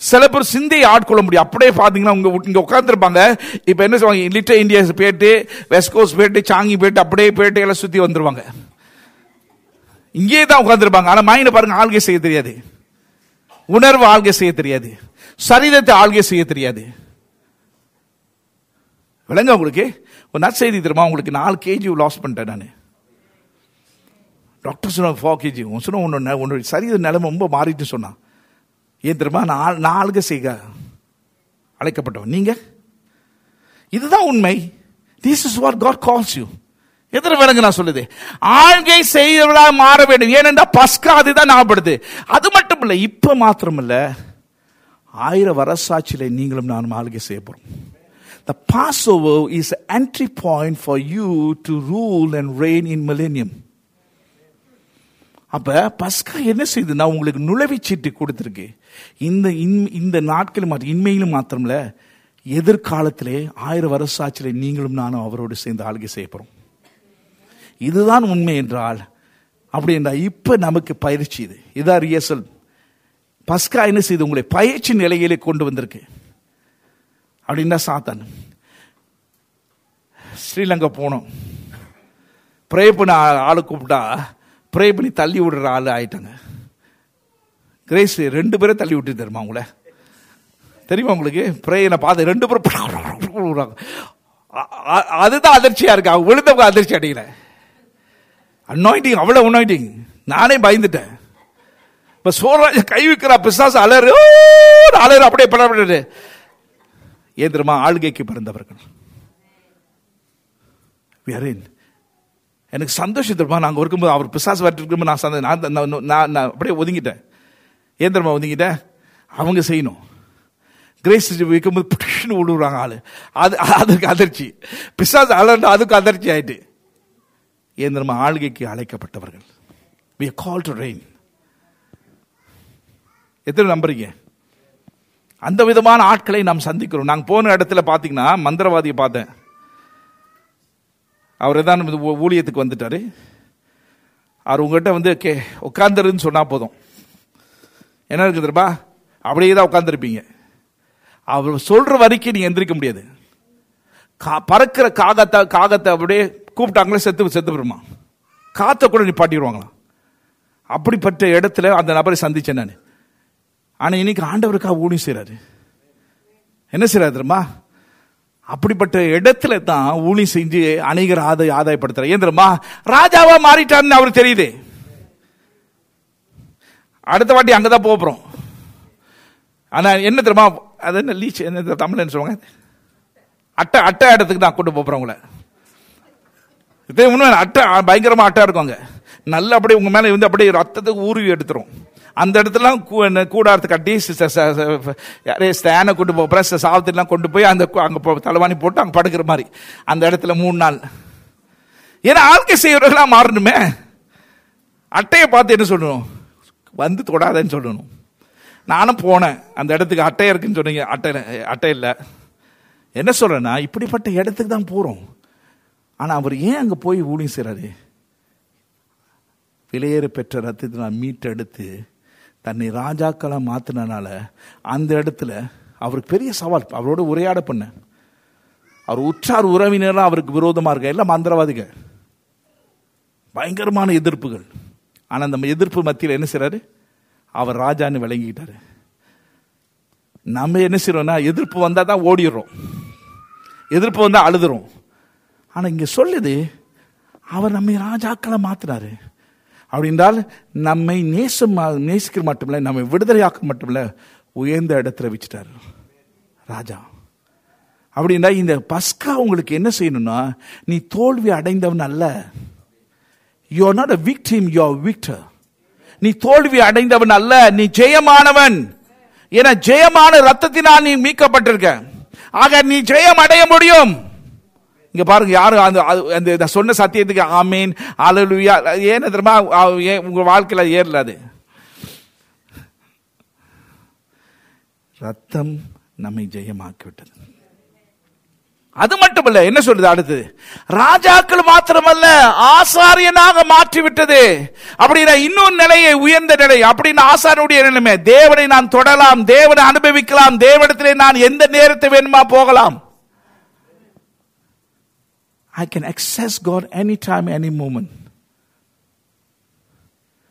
சில பேர் சிந்தையை ஆட்கொள்ள முடியும். அப்படியே பார்த்தீங்கன்னா உங்க இங்கே உட்காந்துருப்பாங்க இப்போ என்ன சொல்லுவாங்க? லிட்டர் இந்தியா போயிட்டு வெஸ்ட் கோஸ்ட் போயிட்டு சாங்கி போயிட்டு அப்படியே போயிட்டு எல்லாம் சுற்றி வந்துருவாங்க. இங்கேயே தான் உட்காந்துருப்பாங்க ஆனால் மைண்டை பாருங்க ஆள்கை செய்ய தெரியாது. உணர்வு ஆள்கை செய்ய தெரியாது. சரீரத்தை ஆள்கை செய்ய தெரியாது. விளங்க உங்களுக்கு? ஒரு நற்செய்தி தெரியுமா? உங்களுக்கு நாலு கேஜி லாஸ் பண்ணிட்டேன் நான். டாக்டர் சொன்ன ஃபோர் கேஜி உன் சொன்ன ஒன்று உன்னோட சரீர நிலைமை ரொம்ப மாறிட்டு சொன்னான். ஏன் தெரியுமா? நான் நாளுக செய்க. அழைக்கப்பட்டவன். நீங்கள் இதுதான் உண்மை. This is what God calls you எத்தனை விலங்கு நான் சொல்லுது? ஆள்கை செய்தவளா மாற வேண்டும். ஏனென்றா பஸ்கா அதுதான் ஞாபகப்படுது. அது மட்டும் இல்லை இப்போ மாத்திரம் இல்லை ஆயிரம் வரசாட்சியில நீங்களும் நானும் ஆளுகை செய்ய போகிறோம் The Passover is an entry point for you to rule and reign in millennium. அப்ப பஸ்கா என்ன செய்யுது நான் உங்களுக்கு நுழைவுச்சீட்டு கொடுத்துருக்கு. இந்த இன்- இந்த நாட்கள் மாத்திரம் இன்மையிலும் மாத்திரம்ல எதிர்காலத்திலே ஆயிரம் வருஷாச்சிலே நீங்களும் நானும் அவரோடு சேர்ந்து ஆளுகை செய்ய இதுதான் உண்மை என்றால் அப்படி என்றால் இப்போ நமக்கு பயிற்சி இது. இதான் ரியசல் பஸ்கா என்ன செய்யுது உங்களை பயிற்சி நிலையிலே கொண்டு வந்திருக்கு. அப்படின்னா சாத்தான். ஸ்ரீலங்கா போனோம். ப்ரே பண்ண ஆளு கூப்பிட்டா ப்ரே பண்ணி தள்ளி விடுற ஆள் ஆயிட்டாங்க. கிரேஸ் ரெண்டு பேரும் தள்ளி விட்டு தெரியுமா உங்களை? தெரியுமா உங்களுக்கு? ப்ரேயனை பார்த்து ரெண்டு பேரும் அதுதான் அதிர்ச்சியா இருக்கு. அவங்க விழுந்தவங்க அதிர்ச்சி அடையில அன்னாயிட்டிங் அவ்வளோ அன்னாயிட்டிங் நானே பயந்துட்டேன். இப்போ சோழராஜ கை வைக்கிறா பிசாசு அலறு "ஓ!" அலறு அப்படியே படப்பட்டு ஏன் தெரியுமா? ஆள்கைக்கு பிறந்தவர்கள். எனக்கு சந்தோஷம் தெரியுமா? நாங்கள் இருக்கும்போது அவர் பிசாசு வரட்டிருக்கும் நான் சந்தோஷம் நான் நான் நான் அப்படியே ஒதுங்கிட்டேன். ஏன் தெரியுமா ஒதுங்கிட்டேன்? அவங்க செய்யணும். கிரேஸ் வைக்கும்போது புஷ்னு விடுறாங்க ஆள். அது அதுக்கு அதிர்ச்சி. பிசாசு அலர்ந்து அதுக்கு அதிர்ச்சி ஆயிட்டு. ஏன் தெரியுமா? ஆள்கைக்கு அழைக்கப்பட்டவர்கள். வி கால் டு ரெயின் எத்தனை நம்புறீங்க? அந்த விதமான ஆட்களை நாம் சந்திக்கிறோம். நாங்கள் போன இடத்துல பார்த்தீங்கன்னா மந்திரவாதியை பார்த்தேன். அவர் தான் ஊழியத்துக்கு வந்துட்டார். அவர் உங்கள்கிட்ட வந்து கே உட்காந்துருன்னு சொன்னால் போதும். என்ன இருக்கு தெரியுமா? அப்படியே தான் உட்காந்துருப்பீங்க அவர் சொல்கிற வரைக்கும் நீங்கள் எந்திரிக்க முடியாது. கா- பறக்கிற காகத்தை காகத்தை அப்படியே கூப்பிட்டாங்களே செத்து செத்து போயிருமா? காற்றை கூட நிப்பாட்டிடுவாங்களாம். அப்படிப்பட்ட இடத்துல அந்த நபரை சந்திச்சேன் நான். ஆனால் இன்னைக்கு ஆண்டவருக்காக ஊழியம் செய்கிறாரு என்ன செய்கிறார் தெரியுமா? அப்படிப்பட்ட இடத்துல தான் ஊழியம் செஞ்சு அநேகர் ஆதாய ஆதாயப்படுத்துறாரு. ஏன் தெரியுமா? ராஜாவா மாறிட்டாருன்னு அவருக்கு தெரியுது. அடுத்த வாட்டி அங்கதான் போக போறோம். ஆனா என்ன தெரியுமா? அது என்ன லீச் என்ன தமிழ் சொல்லுவாங்க? அட்டை அட்டை இடத்துக்கு தான் கூட்டு போறோம் உங்களை. இதே உண்மை அட்டை பயங்கரமா அட்டை இருக்கும் அங்கே. நல்லா அப்படியே உங்க மேலே வந்து அப்படியே ரத்தத்துக்கு ஊருவி எடுத்துரும். அந்த இடத்துலாம் கூடாரத்து கட்டி யாரே ஸ்டேனை கொண்டு போய் பிரஸ் சாவத்திலாம் கொண்டு போய் அந்த அங்கே போ- தலைவாணி போட்டு அங்கே படுக்கிற மாதிரி. அந்த இடத்துல மூணு நாள். ஏன்னா ஆழ்க்கை செய்வர்களா மாறணுமே. அட்டையை பார்த்து என்ன சொல்லணும்? வந்து தொடாதேன்னு சொல்லணும். நானும் போனேன். அந்த இடத்துக்கு அட்டை இருக்குன்னு சொன்னீங்க. அட்டை அட்டை இல்லை. என்ன சொல்றேன்னா இப்படிப்பட்ட இடத்துக்கு தான் போகிறோம் ஆனால் அவர் ஏன் அங்கே போய் ஊழியம் செய்கிறாரு விலையேற பெற்ற ரத்தத்தை நான் மீட்டெடுத்து தன்னை ராஜாக்களாக மாற்றினால அந்த இடத்துல அவருக்கு பெரிய சவால். அவரோட உரையாட பண்ணேன். அவர் உற்றார் உறவினராக அவருக்கு விரோதமாக இருக்க. எல்லாம் மந்திரவாதிகள் பயங்கரமான எதிர்ப்புகள். ஆனால் அந்த எதிர்ப்பு மத்தியில் என்ன செய்கிறாரு அவர் ராஜான்னு விளங்கிக்கிட்டாரு நம்ம என்ன செய்கிறோம்னா எதிர்ப்பு வந்தால் தான் ஓடிடுறோம். எதிர்ப்பு வந்தால் அழுதுறோம். ஆனால் இங்கே சொல்லுது அவர் நம்மை ராஜாக்களை அப்படின்றால் நம்மை நேசம் நேசிக்கிற மட்டுமில்ல நம்மை விடுதலையாக்க மட்டுமில்ல உயர்ந்த இடத்துல வச்சுட்டாரு ராஜா. அப்படின்னா இந்த பஸ்கா உங்களுக்கு என்ன செய்யணும்னா நீ தோல்வி அடைந்தவன் அல்ல. You are not a victim you are victor நீ தோல்வி அடைந்தவன் அல்ல நீ ஜெயமானவன். என ஜெயமான ரத்தத்தினால் நீ மீட்கப்பட்டிருக்க. ஆக நீ ஜெயம் அடைய முடியும். இங்க பாருங்க யாரும் அந்த அந்த சொன்ன சத்தியத்துக்கு ஆமீன் அலலுயா ஏன் தெரியுமா? ஏன் உங்க வாழ்க்கையில ஏறல அது. ரத்தம் நம்மை ஜெயமாக்கி விட்டது அது மட்டுமல்ல என்ன சொல்றது அடுத்தது? ராஜாக்கள் மாத்திரமல்ல ஆசாரியனாக மாற்றி விட்டது அப்படின்னா இன்னொரு நிலையை உயர்ந்த நிலை. அப்படின்னு ஆசாரனுடைய நிலைமை. தேவனை நான் தொடலாம் தேவனை அனுபவிக்கலாம் தேவனிடத்திலே நான் எந்த நேரத்தை வேணுமா போகலாம்? I can access God anytime, any moment.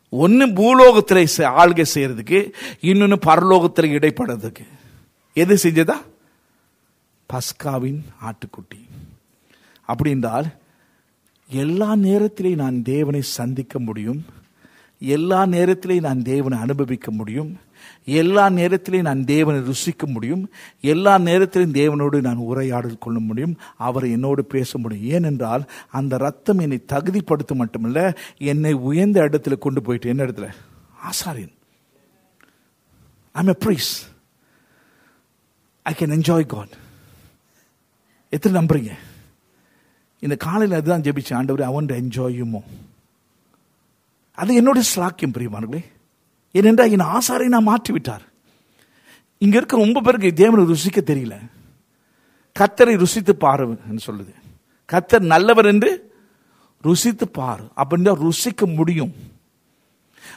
ஒன்னு பூலோகத்தில் செ- ஆள்கை செய்யறதுக்கு இன்னொன்னு பரலோகத்தில் இடைப்படுறதுக்கு. எது செஞ்சதா? பஸ்காவின் ஆட்டுக்குட்டி. அப்படி என்றால் எல்லா நேரத்திலையும் நான் தேவனை சந்திக்க முடியும் எல்லா நேரத்திலையும் நான் தேவனை அனுபவிக்க முடியும் எல்லா நேரத்திலையும் நான் தேவனை ருசிக்க முடியும். எல்லா நேரத்திலையும் தேவனோடு நான் உரையாடல் கொள்ள முடியும். அவர் என்னோடு பேச முடியும். ஏனென்றால் அந்த ரத்தம் என்னை தகுதிப்படுத்த மட்டுமல்ல என்னை உயர்ந்த இடத்துல கொண்டு போயிட்டு என்ன இடத்துல? ஆசாரியன். I'm a priest I can enjoy God எத்தனை நம்புறீங்க? இந்த காலையில் அதுதான் ஜெபிச்சேன். ஆண்டவர் அவன் என்ஜாயுமோ அது என்னுடைய ஸ்லாக்கியம் பிரியமானங்களே ஏனென்றால் என் ஆசாரை நான் மாற்றி விட்டார் இருக்கிற இருக்க ரொம்ப பேருக்கு தேவனை ருசிக்க தெரியல. கத்தரை ருசித்து பாருன்னு சொல்லுது. கத்தர் நல்லவர் என்று ருசித்து பாரு. அப்படின்னா ருசிக்க முடியும்.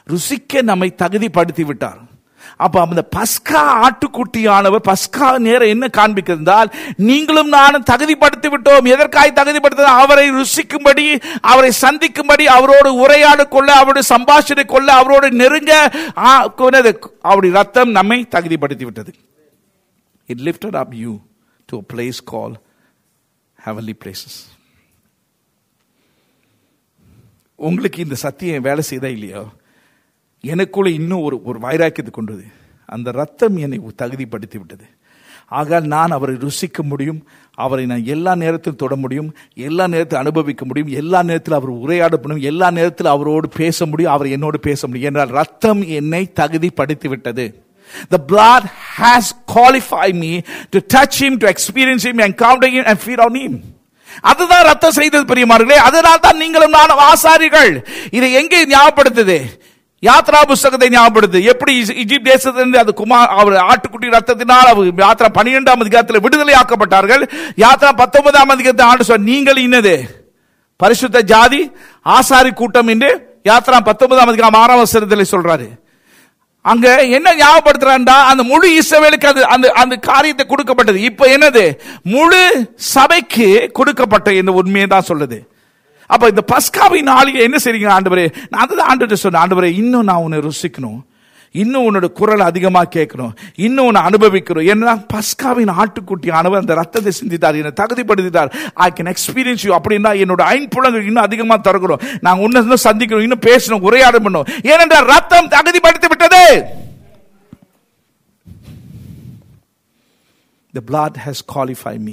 ருசிக்க நம்மை தகுதிப்படுத்தி விட்டார் அப்ப அந்த பஸ்கா ஆட்டுக்குட்டியானவர் பஸ்கா நேரம் என்ன காண்பிக்கிறதால் நீங்களும் நானும் தகுதிப்படுத்தி விட்டோம். எதற்காக தகுதிப்படுத்த அவரை ருசிக்கும்படி அவரை சந்திக்கும்படி அவரோடு உரையாடு கொள்ள அவருடைய சம்பாஷணை கொள்ள அவரோடு நெருங்க அவருடைய ரத்தம் நம்மை தகுதிப்படுத்தி விட்டது. It lifted up you to place call called places உங்களுக்கு இந்த சத்தியம் வேலை செய்தா இல்லையோ? எனக்குள்ளே இன்னும் ஒரு ஒரு வைராக்கியத்தை கொண்டது. அந்த ரத்தம் என்னை தகுதிப்படுத்தி விட்டது. ஆக நான் அவரை ருசிக்க முடியும் அவரை நான் எல்லா நேரத்திலும் தொட முடியும் எல்லா நேரத்தில் அனுபவிக்க முடியும் எல்லா நேரத்தில் அவர் உரையாட முடியும் எல்லா நேரத்தில் அவரோடு பேச முடியும் அவர் என்னோடு பேச முடியும். என்றால் ரத்தம் என்னை தகுதிப்படுத்தி விட்டது. The blood has qualified me to touch him, to experience him, encounter him, and feed on him. அதுதான் ரத்தம் செய்தது பெரியமார்களே அதனால் தான் நீங்களும் நானும் ஆசாரிகள் இதை எங்கே ஞாபகப்படுத்துது? யாத்ரா புஸ்தகத்தை ஞாபகப்படுத்து. எப்படி இஜிப்ட் தேசத்திலிருந்து அது குமார் அவர் ஆட்டுக்குட்டி ரத்தத்தினால் அவர் யாத்ரா பன்னிரெண்டாம் அதிகாரத்தில் விடுதலை ஆக்கப்பட்டார்கள் யாத்ரா பத்தொன்பதாம் அதிகாரத்தை ஆண்டு சொன்ன நீங்கள் இன்னது. பரிசுத்த ஜாதி ஆசாரி கூட்டம் என்று யாத்ரா பத்தொன்பதாம் அதிகாரம் ஆறாம் வசனத்தில் சொல்றாரு. அங்க என்ன ஞாபகப்படுத்துறான்டா அந்த முழு இஸ்ரவேலுக்கு அது அந்த அந்த காரியத்தை கொடுக்கப்பட்டது. இப்போ என்னது? முழு சபைக்கு கொடுக்கப்பட்ட இந்த உண்மையை தான் சொல்லுது. அப்ப இந்த பஸ்காவின் நாளிகை என்ன செய்றீங்க ஆண்டவரே? நான் அதுதான் ஆண்டு சொன்னேன் ஆண்டவரே இன்னும் நான் உன்னை ருசிக்கணும். இன்னும் உன்னோட குரல் அதிகமாக கேட்கணும். இன்னும் உன்னை அனுபவிக்கணும். ஏன்னா பஸ்காவின் ஆட்டுக்குட்டி ஆனவர் அந்த ரத்தத்தை சிந்தித்தார் என்னை தகுதிப்படுத்திட்டார் ஐ கேன் எக்ஸ்பீரியன்ஸ் யூ அப்படின்னா என்னோட ஐன்புலங்கள் இன்னும் அதிகமாக திறக்கணும். நான் உன்னை இன்னும் சந்திக்கணும் இன்னும் பேசணும் உரையாடும் பண்ணணும் ஏனென்றால் ரத்தம் தகுதிப்படுத்தி விட்டது The blood has qualified me.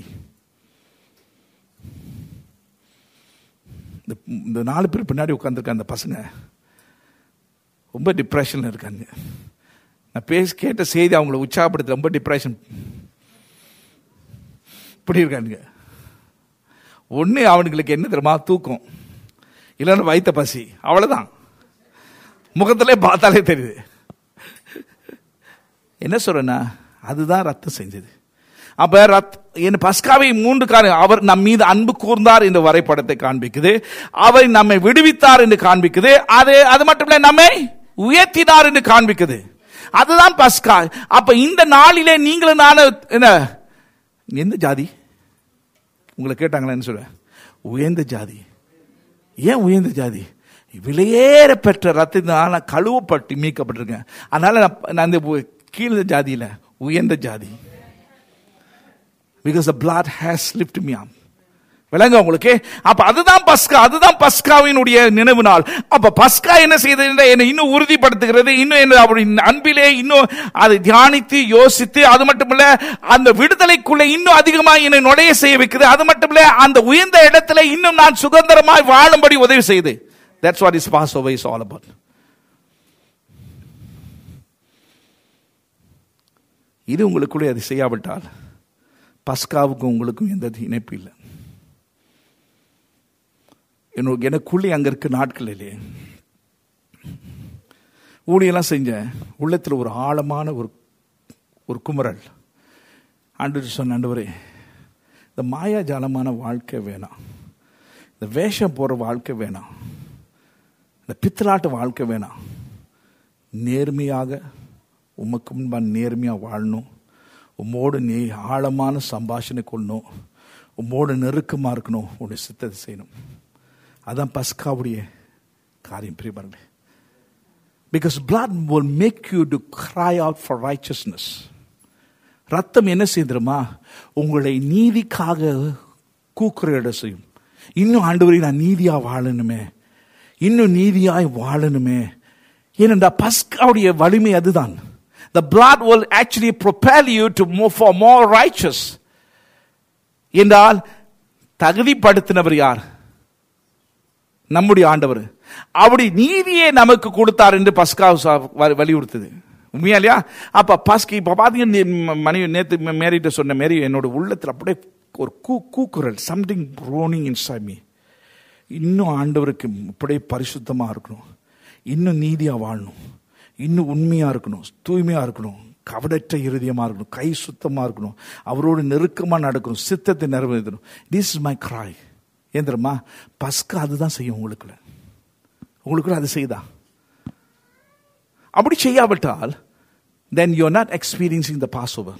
இந்த இந்த நாலு பேர் பின்னாடி உட்காந்துருக்க அந்த பசங்க ரொம்ப டிப்ரெஷனில் இருக்காங்க. நான் பேசி கேட்ட செய்தி அவங்கள உற்சாகப்படுத்த ரொம்ப டிப்ரெஷன் இப்படி இருக்கானுங்க ஒன்று அவனுங்களுக்கு என்ன தெரியுமா? தூக்கம். இல்லைன்னா வயித்த பசி. அவ்வளோதான் முகத்திலே பார்த்தாலே தெரியுது. என்ன சொல்கிறேன்னா அதுதான் ரத்தம் செஞ்சது. அப்போ ரத் என் பஸ்காவை மூன்று காரணம் அவர் நம் மீது அன்பு கூர்ந்தார் என்ற வரைபடத்தை காண்பிக்குது. அவர் நம்மை விடுவித்தார் என்று காண்பிக்குது. அது அது மட்டும் இல்ல நம்மை உயர்த்தினார் என்று காண்பிக்குது. அதுதான் பஸ்கா. அப்ப இந்த நாளிலே நீங்களும் நானும் என்ன? எந்த ஜாதி. உங்களை கேட்டாங்களா என்ன சொல்ல உயர்ந்த ஜாதி. ஏன் உயர்ந்த ஜாதி? விலையேற பெற்ற ரத்தினால கழுவப்பட்டு மீட்கப்பட்டிருக்கேன். அதனால நான் இந்த கீழ்ந்த ஜாதியில் உயர்ந்த ஜாதி. Because the blood has lift me ஆம் விளங்க உங்களுக்கு. அப்ப அதுதான் பஸ்கா அதுதான் பஸ்காவினுடைய நினைவு நாள். அப்ப பஸ்கா என்ன செய்தது என்றால் என்னை இன்னும் உறுதிப்படுத்துகிறது இன்னும் என்ன அவருடைய அன்பிலே இன்னும் அதை தியானித்து யோசித்து அது மட்டுமில்ல அந்த விடுதலைக்குள்ள இன்னும் அதிகமாக என்னை நுழைய செய்ய வைக்குது. அது மட்டுமில்ல அந்த உயர்ந்த இடத்துல இன்னும் நான் சுதந்திரமாய் வாழும்படி உதவி செய்யுது that's what is Passover is all about இது உங்களுக்குள்ளே அது செய்யாவிட்டால் பஸ்காவுக்கும் உங்களுக்கும் எந்த இணைப்பு இல்லை. என்னோட எனக்குள்ளே அங்கே இருக்க நாட்கள் இல்லையே ஊழியெல்லாம் செஞ்சேன் உள்ளத்தில் ஒரு ஆழமான ஒரு ஒரு குமரல். ஆண்டு சொன்ன ஆண்டவரே இந்த மாயாஜாலமான வாழ்க்கை வேணாம். இந்த வேஷம் போகிற வாழ்க்கை வேணாம். இந்த பித்தலாட்ட வாழ்க்கை வேணாம். நேர்மையாக உமக்கு முன்பாக நேர்மையாக வாழணும். உம்மோடு நீ ஆழமான சம்பாஷணை கொள்ளணும். உம்மோடு நெருக்கமாக இருக்கணும். உன்னுடைய சித்தத்தை செய்யணும். அதான் பஸ்காவுடைய காரியம் பிரியபார்களே because blood will make you to cry out for righteousness ரத்தம் என்ன செய்திருமா உங்களை நீதிக்காக கூக்குற செய்யும். இன்னும் ஆண்டவரை நான் நீதியாக வாழணுமே. இன்னும் நீதியாய் வாழணுமே. ஏனென்றா பஸ்காவுடைய வலிமை அதுதான். The blood will actually propel you to move for more righteous. என்றால் தகுதிப்படுத்தினவர் யார்? நம்முடைய ஆண்டவர். அப்படி நீதியை நமக்கு கொடுத்தார் என்று பஸ்கா வ- வலியுறுத்துது. உண்மையா இல்லையா? அப்ப பஸ்கி இப்ப பாத்தீங்கன்னா மனைவி நேற்று மேரிட்ட சொன்ன மாரி என்னோட உள்ளத்தில் அப்படியே ஒரு கூ கூக்குரல் சம்திங் ரோனிங் இன் மீ இன்னும் ஆண்டவருக்கு இப்படியே பரிசுத்தமாக இருக்கணும். இன்னும் நீதியாக வாழணும். இன்னும் உண்மையாக இருக்கணும் தூய்மையாக இருக்கணும் கவடற்ற இருதயமாக இருக்கணும் கை சுத்தமாக இருக்கணும் அவரோடு நெருக்கமாக நடக்கணும் சித்தத்தை நிறைவேற்றணும். திஸ் இஸ் மை கிராய் ஏன் தெரியுமா? பஸ்கா அதுதான் செய்யும் உங்களுக்குள்ள. உங்களுக்குள்ள அது செய்தா? அப்படி செய்யாவிட்டால் then you not experiencing the Passover